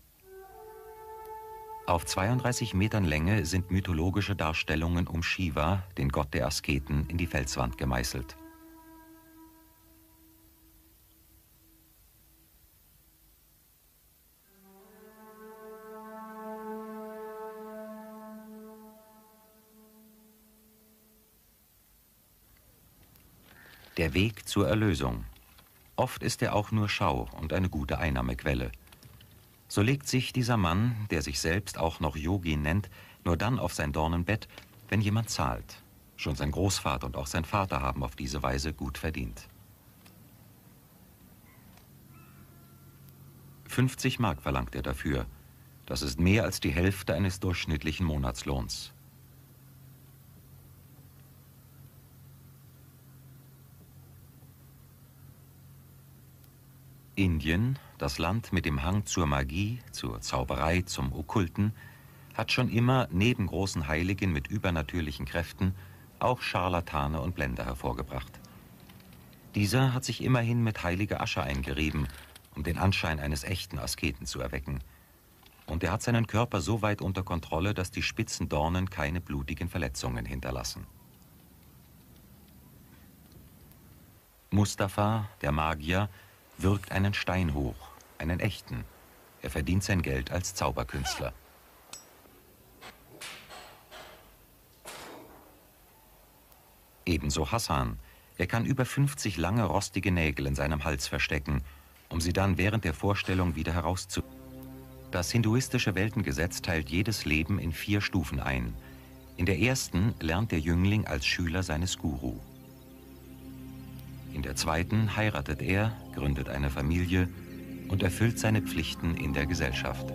A: Auf 32 Metern Länge sind mythologische Darstellungen um Shiva, den Gott der Asketen, in die Felswand gemeißelt. Der Weg zur Erlösung. Oft ist er auch nur Schau und eine gute Einnahmequelle. So legt sich dieser Mann, der sich selbst auch noch Yogi nennt, nur dann auf sein Dornenbett, wenn jemand zahlt. Schon sein Großvater und auch sein Vater haben auf diese Weise gut verdient. 50 Mark verlangt er dafür. Das ist mehr als die Hälfte eines durchschnittlichen Monatslohns. Indien, das Land mit dem Hang zur Magie, zur Zauberei, zum Okkulten, hat schon immer neben großen Heiligen mit übernatürlichen Kräften auch Scharlatane und Blender hervorgebracht. Dieser hat sich immerhin mit heiliger Asche eingerieben, um den Anschein eines echten Asketen zu erwecken. Und er hat seinen Körper so weit unter Kontrolle, dass die spitzen Dornen keine blutigen Verletzungen hinterlassen. Mustafa, der Magier, wirkt einen Stein hoch, einen echten. Er verdient sein Geld als Zauberkünstler. Ebenso Hassan. Er kann über 50 lange rostige Nägel in seinem Hals verstecken, um sie dann während der Vorstellung wieder herauszu. Das hinduistische Weltengesetz teilt jedes Leben in vier Stufen ein. In der ersten lernt der Jüngling als Schüler seines Guru. In der zweiten heiratet er, gründet eine Familie und erfüllt seine Pflichten in der Gesellschaft.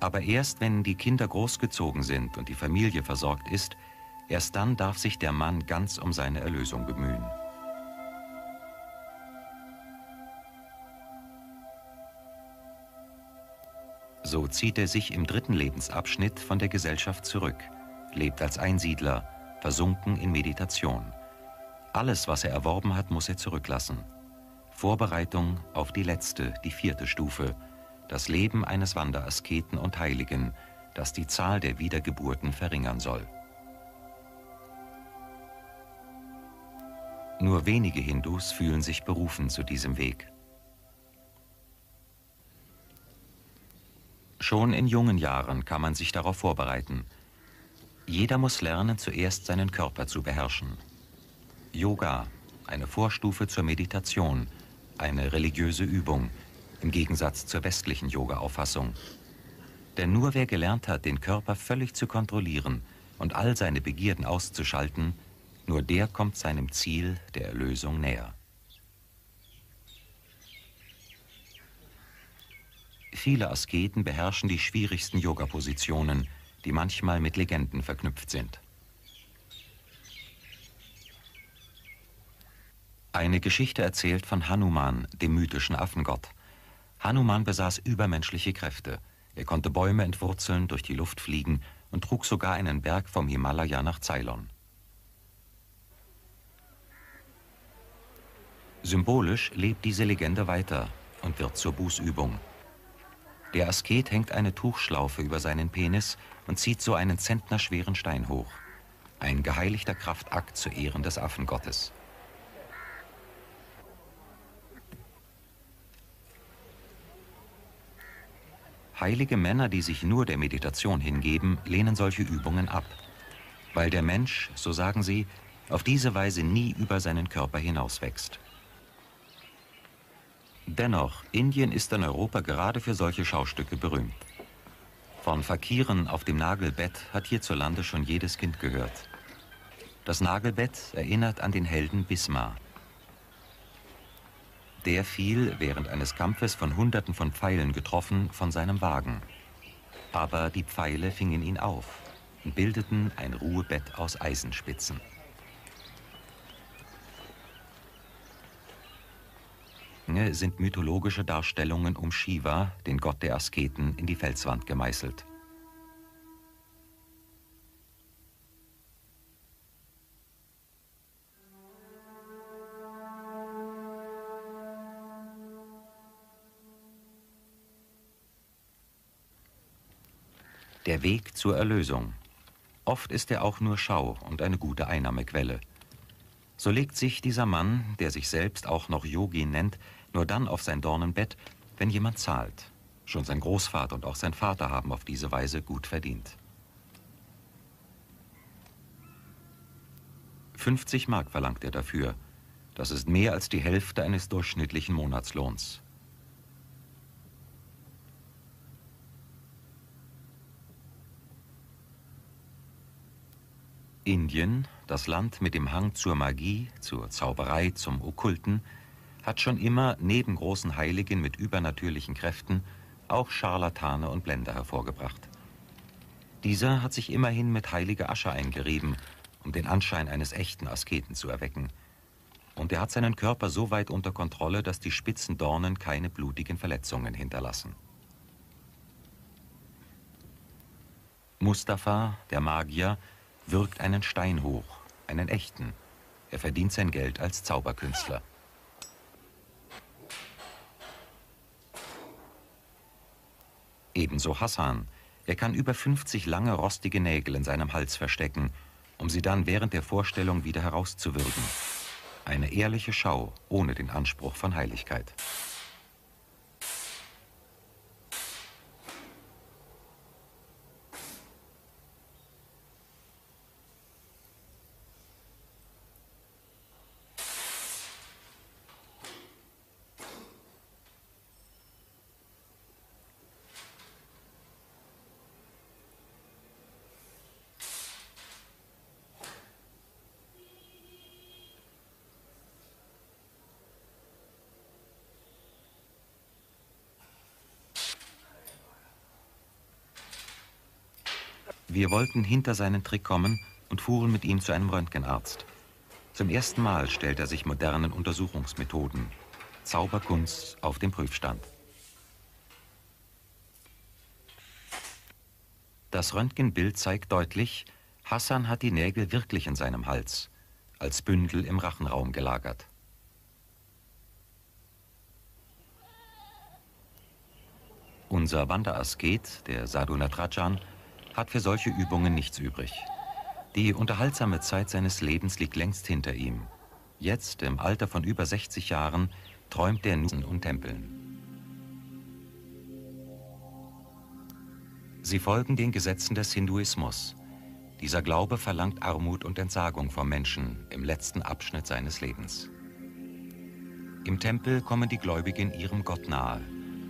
A: Aber erst wenn die Kinder großgezogen sind und die Familie versorgt ist, erst dann darf sich der Mann ganz um seine Erlösung bemühen. So zieht er sich im dritten Lebensabschnitt von der Gesellschaft zurück, lebt als Einsiedler, versunken in Meditation. Alles, was er erworben hat, muss er zurücklassen. Vorbereitung auf die letzte, die vierte Stufe, das Leben eines Wanderasketen und Heiligen, das die Zahl der Wiedergeburten verringern soll. Nur wenige Hindus fühlen sich berufen zu diesem Weg. Schon in jungen Jahren kann man sich darauf vorbereiten – jeder muss lernen, zuerst seinen Körper zu beherrschen. Yoga, eine Vorstufe zur Meditation, eine religiöse Übung, im Gegensatz zur westlichen Yoga-Auffassung. Denn nur wer gelernt hat, den Körper völlig zu kontrollieren und all seine Begierden auszuschalten, nur der kommt seinem Ziel der Erlösung näher. Viele Asketen beherrschen die schwierigsten Yoga-Positionen, die manchmal mit Legenden verknüpft sind. Eine Geschichte erzählt von Hanuman, dem mythischen Affengott. Hanuman besaß übermenschliche Kräfte. Er konnte Bäume entwurzeln, durch die Luft fliegen und trug sogar einen Berg vom Himalaya nach Ceylon. Symbolisch lebt diese Legende weiter und wird zur Bußübung. Der Asket hängt eine Tuchschlaufe über seinen Penis und zieht so einen zentnerschweren Stein hoch. Ein geheiligter Kraftakt zu Ehren des Affengottes. Heilige Männer, die sich nur der Meditation hingeben, lehnen solche Übungen ab, weil der Mensch, so sagen sie, auf diese Weise nie über seinen Körper hinauswächst. Dennoch, Indien ist in Europa gerade für solche Schaustücke berühmt. Von Fakiren auf dem Nagelbett hat hierzulande schon jedes Kind gehört. Das Nagelbett erinnert an den Helden Bismar. Der fiel während eines Kampfes von Hunderten von Pfeilen getroffen von seinem Wagen. Aber die Pfeile fingen ihn auf und bildeten ein Ruhebett aus Eisenspitzen. Sind mythologische Darstellungen um Shiva, den Gott der Asketen, in die Felswand gemeißelt. Der Weg zur Erlösung. Oft ist er auch nur Schau und eine gute Einnahmequelle. So legt sich dieser Mann, der sich selbst auch noch Yogi nennt, nur dann auf sein Dornenbett, wenn jemand zahlt. Schon sein Großvater und auch sein Vater haben auf diese Weise gut verdient. 50 Mark verlangt er dafür. Das ist mehr als die Hälfte eines durchschnittlichen Monatslohns. Indien, das Land mit dem Hang zur Magie, zur Zauberei, zum Okkulten, hat schon immer neben großen Heiligen mit übernatürlichen Kräften auch Scharlatane und Blender hervorgebracht. Dieser hat sich immerhin mit heiliger Asche eingerieben, um den Anschein eines echten Asketen zu erwecken. Und er hat seinen Körper so weit unter Kontrolle, dass die spitzen Dornen keine blutigen Verletzungen hinterlassen. Mustafa, der Magier, wirkt einen Stein hoch, einen echten. Er verdient sein Geld als Zauberkünstler. Ebenso Hassan. Er kann über 50 lange rostige Nägel in seinem Hals verstecken, um sie dann während der Vorstellung wieder herauszuwürgen. Eine ehrliche Schau ohne den Anspruch von Heiligkeit. Wir wollten hinter seinen Trick kommen und fuhren mit ihm zu einem Röntgenarzt. Zum ersten Mal stellt er sich modernen Untersuchungsmethoden, Zauberkunst auf den Prüfstand. Das Röntgenbild zeigt deutlich, Hassan hat die Nägel wirklich in seinem Hals, als Bündel im Rachenraum gelagert. Unser Wanderasket, der Sadhu Natrajan, hat für solche Übungen nichts übrig. Die unterhaltsame Zeit seines Lebens liegt längst hinter ihm. Jetzt, im Alter von über 60 Jahren, träumt er nun und Tempeln. Sie folgen den Gesetzen des Hinduismus. Dieser Glaube verlangt Armut und Entsagung vom Menschen im letzten Abschnitt seines Lebens. Im Tempel kommen die Gläubigen ihrem Gott nahe.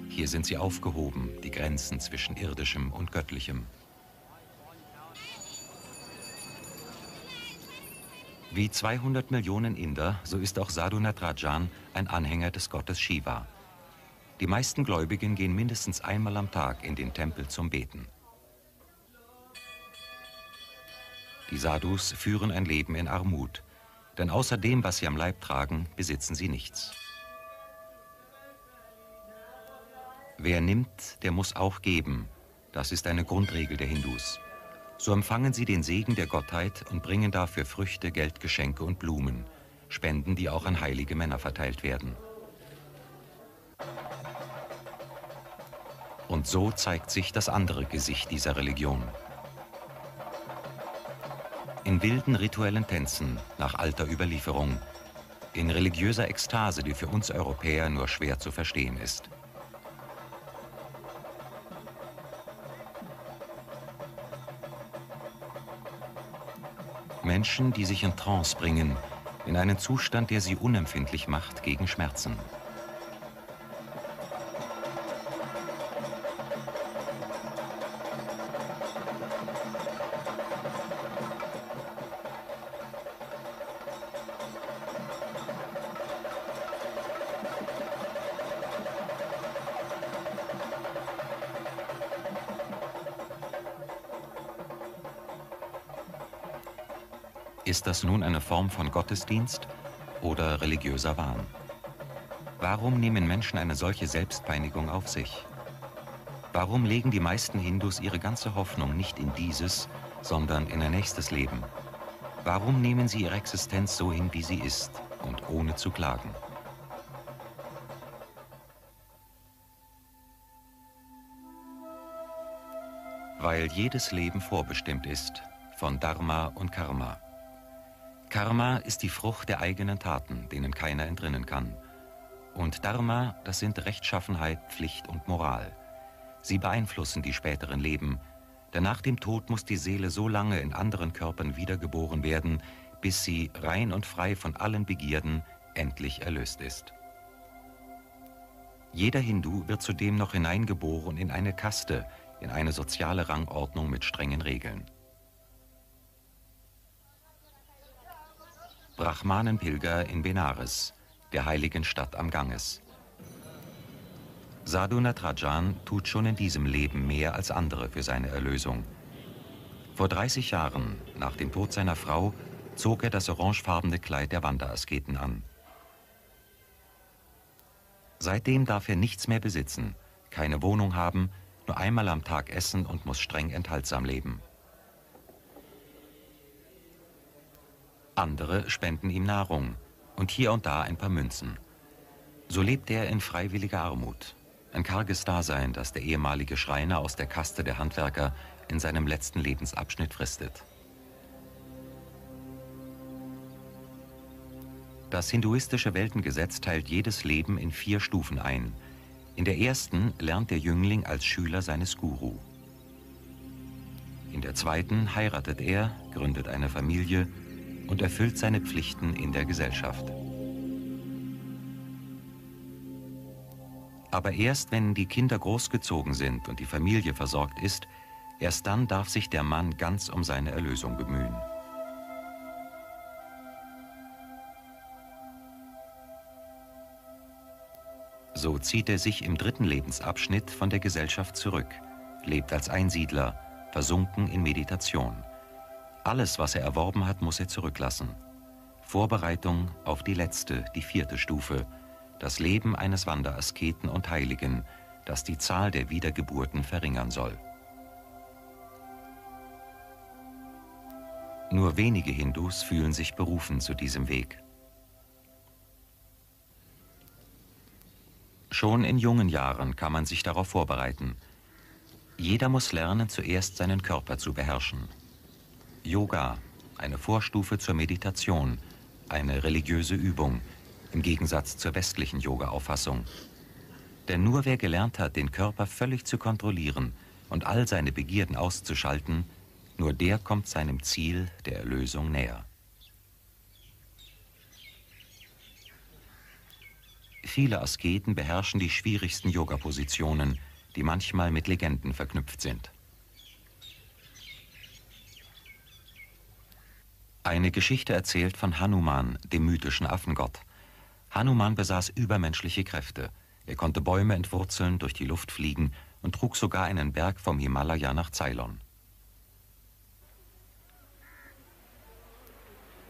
A: Hier sind sie aufgehoben, die Grenzen zwischen irdischem und göttlichem. Wie 200 Millionen Inder, so ist auch Sadhu Natrajan ein Anhänger des Gottes Shiva. Die meisten Gläubigen gehen mindestens einmal am Tag in den Tempel zum Beten. Die Sadhus führen ein Leben in Armut, denn außer dem, was sie am Leib tragen, besitzen sie nichts. Wer nimmt, der muss auch geben. Das ist eine Grundregel der Hindus. So empfangen sie den Segen der Gottheit und bringen dafür Früchte, Geldgeschenke und Blumen, Spenden, die auch an heilige Männer verteilt werden. Und so zeigt sich das andere Gesicht dieser Religion. In wilden rituellen Tänzen nach alter Überlieferung, in religiöser Ekstase, die für uns Europäer nur schwer zu verstehen ist. Menschen, die sich in Trance bringen, in einen Zustand, der sie unempfindlich macht gegen Schmerzen. Ist das nun eine Form von Gottesdienst oder religiöser Wahn? Warum nehmen Menschen eine solche Selbstpeinigung auf sich? Warum legen die meisten Hindus ihre ganze Hoffnung nicht in dieses, sondern in ein nächstes Leben? Warum nehmen sie ihre Existenz so hin, wie sie ist und ohne zu klagen? Weil jedes Leben vorbestimmt ist von Dharma und Karma. Karma ist die Frucht der eigenen Taten, denen keiner entrinnen kann. Und Dharma, das sind Rechtschaffenheit, Pflicht und Moral. Sie beeinflussen die späteren Leben, denn nach dem Tod muss die Seele so lange in anderen Körpern wiedergeboren werden, bis sie, rein und frei von allen Begierden, endlich erlöst ist. Jeder Hindu wird zudem noch hineingeboren in eine Kaste, in eine soziale Rangordnung mit strengen Regeln. Brahmanenpilger in Benares, der heiligen Stadt am Ganges. Sadhu Natrajan tut schon in diesem Leben mehr als andere für seine Erlösung. Vor 30 Jahren, nach dem Tod seiner Frau, zog er das orangefarbene Kleid der Wanderasketen an. Seitdem darf er nichts mehr besitzen, keine Wohnung haben, nur einmal am Tag essen und muss streng enthaltsam leben. Andere spenden ihm Nahrung und hier und da ein paar Münzen. So lebt er in freiwilliger Armut. Ein karges Dasein, das der ehemalige Schreiner aus der Kaste der Handwerker in seinem letzten Lebensabschnitt fristet. Das hinduistische Weltengesetz teilt jedes Leben in vier Stufen ein. In der ersten lernt der Jüngling als Schüler seines Guru. In der zweiten heiratet er, gründet eine Familie und erfüllt seine Pflichten in der Gesellschaft. Aber erst wenn die Kinder großgezogen sind und die Familie versorgt ist, erst dann darf sich der Mann ganz um seine Erlösung bemühen. So zieht er sich im dritten Lebensabschnitt von der Gesellschaft zurück, lebt als Einsiedler, versunken in Meditation. Alles, was er erworben hat, muss er zurücklassen. Vorbereitung auf die letzte, die vierte Stufe, das Leben eines Wanderasketen und Heiligen, das die Zahl der Wiedergeburten verringern soll. Nur wenige Hindus fühlen sich berufen zu diesem Weg. Schon in jungen Jahren kann man sich darauf vorbereiten. Jeder muss lernen, zuerst seinen Körper zu beherrschen. Yoga, eine Vorstufe zur Meditation, eine religiöse Übung, im Gegensatz zur westlichen Yoga-Auffassung. Denn nur wer gelernt hat, den Körper völlig zu kontrollieren und all seine Begierden auszuschalten, nur der kommt seinem Ziel der Erlösung näher. Viele Asketen beherrschen die schwierigsten Yoga-Positionen, die manchmal mit Legenden verknüpft sind. Eine Geschichte erzählt von Hanuman, dem mythischen Affengott. Hanuman besaß übermenschliche Kräfte. Er konnte Bäume entwurzeln, durch die Luft fliegen und trug sogar einen Berg vom Himalaya nach Ceylon.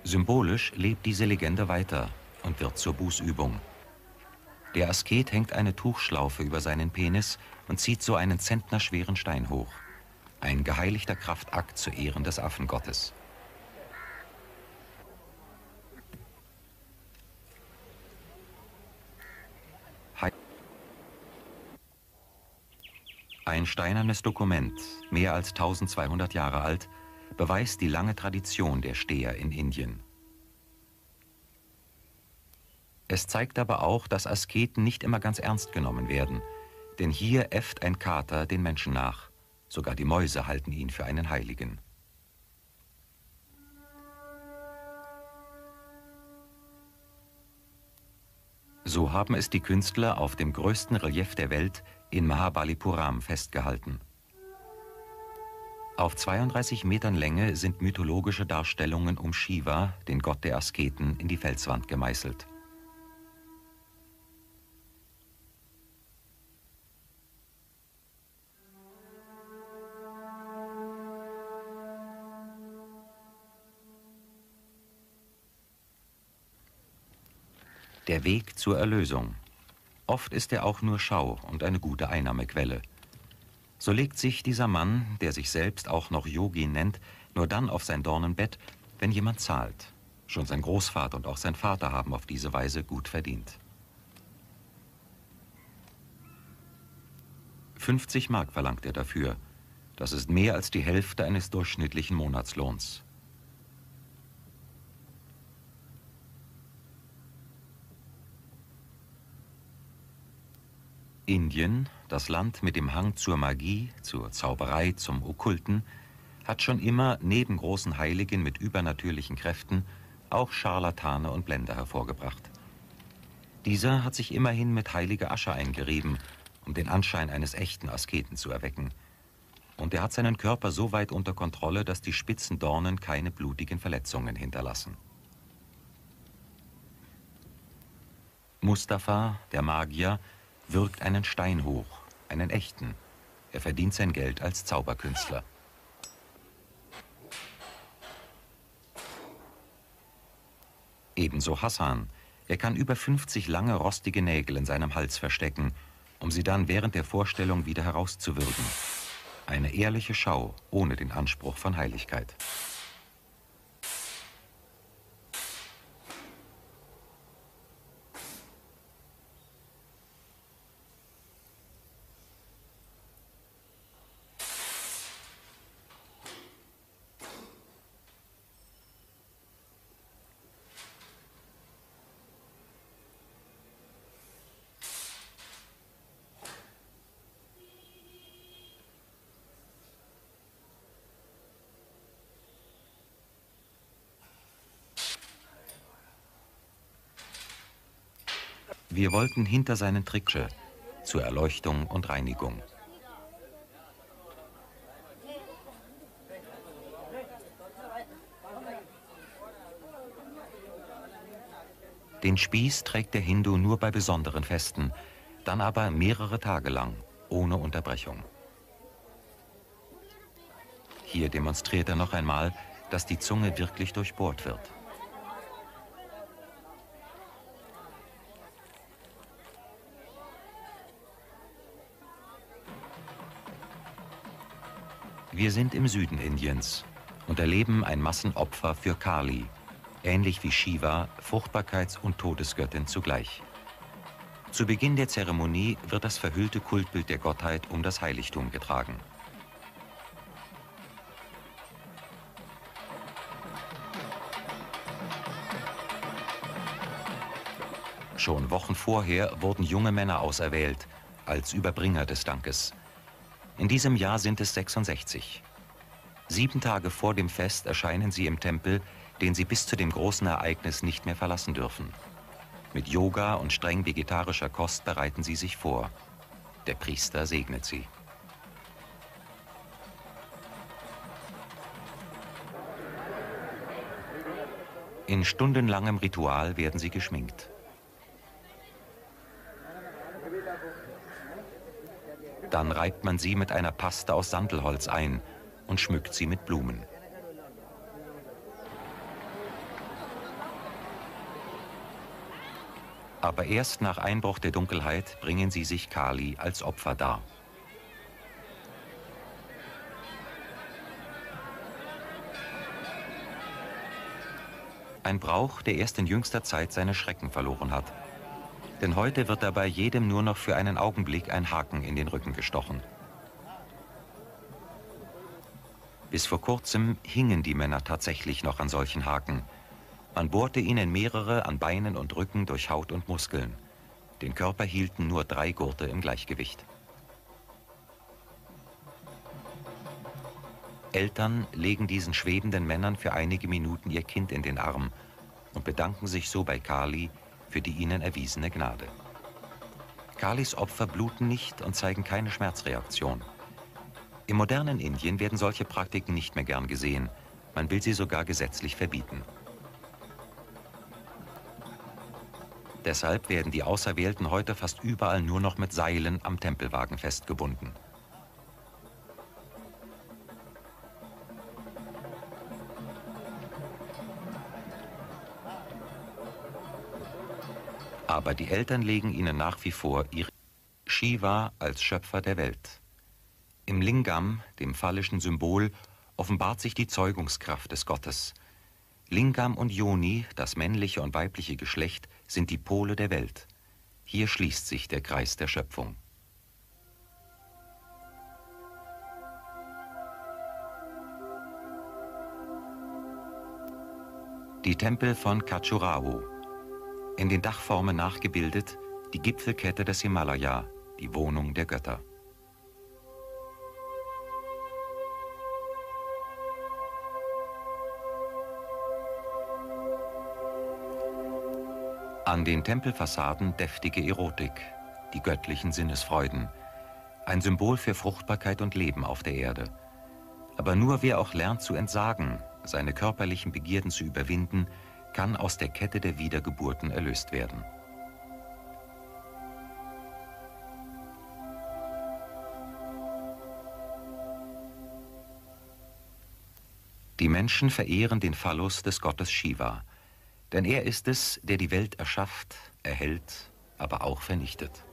A: Symbolisch lebt diese Legende weiter und wird zur Bußübung. Der Asket hängt eine Tuchschlaufe über seinen Penis und zieht so einen zentnerschweren Stein hoch. Ein geheiligter Kraftakt zu Ehren des Affengottes. Ein steinernes Dokument, mehr als 1200 Jahre alt, beweist die lange Tradition der Steher in Indien. Es zeigt aber auch, dass Asketen nicht immer ganz ernst genommen werden, denn hier äfft ein Kater den Menschen nach. Sogar die Mäuse halten ihn für einen Heiligen. So haben es die Künstler auf dem größten Relief der Welt in Mahabalipuram festgehalten. Auf 32 Metern Länge sind mythologische Darstellungen um Shiva, den Gott der Asketen, in die Felswand gemeißelt. Der Weg zur Erlösung. Oft ist er auch nur Schau und eine gute Einnahmequelle. So legt sich dieser Mann, der sich selbst auch noch Yogi nennt, nur dann auf sein Dornenbett, wenn jemand zahlt. Schon sein Großvater und auch sein Vater haben auf diese Weise gut verdient. 50 Mark verlangt er dafür. Das ist mehr als die Hälfte eines durchschnittlichen Monatslohns. Indien, das Land mit dem Hang zur Magie, zur Zauberei, zum Okkulten, hat schon immer neben großen Heiligen mit übernatürlichen Kräften auch Scharlatane und Blender hervorgebracht. Dieser hat sich immerhin mit heiliger Asche eingerieben, um den Anschein eines echten Asketen zu erwecken. Und er hat seinen Körper so weit unter Kontrolle, dass die spitzen Dornen keine blutigen Verletzungen hinterlassen. Mustafa, der Magier, wirkt einen Stein hoch, einen echten. Er verdient sein Geld als Zauberkünstler. Ebenso Hassan. Er kann über 50 lange rostige Nägel in seinem Hals verstecken, um sie dann während der Vorstellung wieder herauszuwürgen. Eine ehrliche Schau ohne den Anspruch von Heiligkeit. Wir wollten hinter seinen Tricksche zur Erleuchtung und Reinigung. Den Spieß trägt der Hindu nur bei besonderen Festen, dann aber mehrere Tage lang, ohne Unterbrechung. Hier demonstriert er noch einmal, dass die Zunge wirklich durchbohrt wird. Wir sind im Süden Indiens und erleben ein Massenopfer für Kali, ähnlich wie Shiva, Fruchtbarkeits- und Todesgöttin zugleich. Zu Beginn der Zeremonie wird das verhüllte Kultbild der Gottheit um das Heiligtum getragen. Schon Wochen vorher wurden junge Männer auserwählt als Überbringer des Dankes. In diesem Jahr sind es 66. Sieben Tage vor dem Fest erscheinen sie im Tempel den sie bis zu dem großen Ereignis nicht mehr verlassen dürfen. Mit Yoga und streng vegetarischer Kost bereiten sie sich vor. Der Priester segnet sie. In stundenlangem Ritual werden sie geschminkt. Dann reibt man sie mit einer Paste aus Sandelholz ein und schmückt sie mit Blumen. Aber erst nach Einbruch der Dunkelheit bringen sie sich Kali als Opfer dar. Ein Brauch, der erst in jüngster Zeit seine Schrecken verloren hat. Denn heute wird dabei jedem nur noch für einen Augenblick ein Haken in den Rücken gestochen. Bis vor kurzem hingen die Männer tatsächlich noch an solchen Haken, man bohrte ihnen mehrere an Beinen und Rücken durch Haut und Muskeln. Den Körper hielten nur drei Gurte im Gleichgewicht. Eltern legen diesen schwebenden Männern für einige Minuten ihr Kind in den Arm und bedanken sich so bei Kali für die ihnen erwiesene Gnade. Kalis Opfer bluten nicht und zeigen keine Schmerzreaktion. Im modernen Indien werden solche Praktiken nicht mehr gern gesehen. Man will sie sogar gesetzlich verbieten. Deshalb werden die Auserwählten heute fast überall nur noch mit Seilen am Tempelwagen festgebunden. Aber die Eltern legen ihnen nach wie vor ihr Shiva als Schöpfer der Welt. Im Lingam, dem phallischen Symbol, offenbart sich die Zeugungskraft des Gottes. Lingam und Yoni, das männliche und weibliche Geschlecht, sind die Pole der Welt. Hier schließt sich der Kreis der Schöpfung. Die Tempel von Khajuraho, in den Dachformen nachgebildet, die Gipfelkette des Himalaya, die Wohnung der Götter. An den Tempelfassaden deftige Erotik, die göttlichen Sinnesfreuden, ein Symbol für Fruchtbarkeit und Leben auf der Erde. Aber nur wer auch lernt zu entsagen, seine körperlichen Begierden zu überwinden, kann aus der Kette der Wiedergeburten erlöst werden. Die Menschen verehren den Phallus des Gottes Shiva – denn er ist es, der die Welt erschafft, erhält, aber auch vernichtet.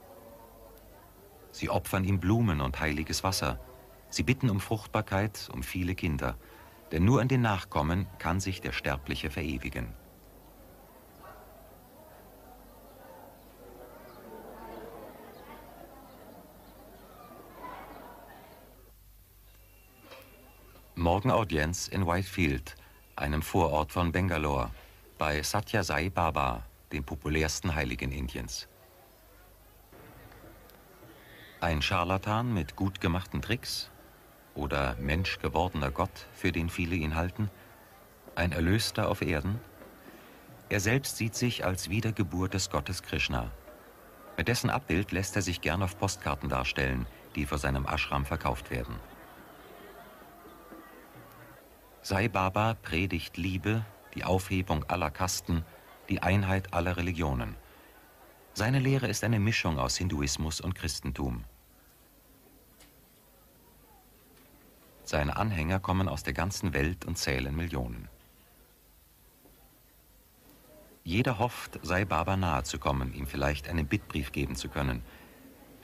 A: Sie opfern ihm Blumen und heiliges Wasser. Sie bitten um Fruchtbarkeit, um viele Kinder. Denn nur in den Nachkommen kann sich der Sterbliche verewigen. Morgen Audienz in Whitefield, einem Vorort von Bangalore bei Satya Sai Baba, dem populärsten Heiligen Indiens. Ein Scharlatan mit gut gemachten Tricks oder menschgewordener Gott, für den viele ihn halten, ein Erlöster auf Erden? Er selbst sieht sich als Wiedergeburt des Gottes Krishna, Mit dessen Abbild lässt er sich gern auf Postkarten darstellen, die vor seinem Ashram verkauft werden. Sai Baba predigt Liebe, die Aufhebung aller Kasten, die Einheit aller Religionen. Seine Lehre ist eine Mischung aus Hinduismus und Christentum. Seine Anhänger kommen aus der ganzen Welt und zählen Millionen. Jeder hofft, Sai Baba nahe zu kommen, ihm vielleicht einen Bittbrief geben zu können.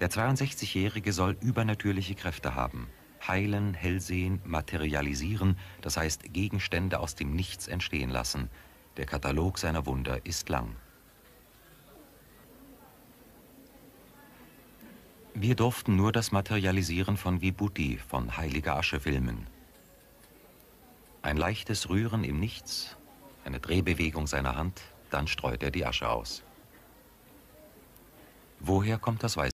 A: Der 62-Jährige soll übernatürliche Kräfte haben. Heilen, hellsehen, materialisieren, das heißt Gegenstände aus dem Nichts entstehen lassen. Der Katalog seiner Wunder ist lang. Wir durften nur das Materialisieren von Vibhuti, von heiliger Asche filmen. Ein leichtes Rühren im Nichts, eine Drehbewegung seiner Hand, dann streut er die Asche aus. Woher kommt das Weiße?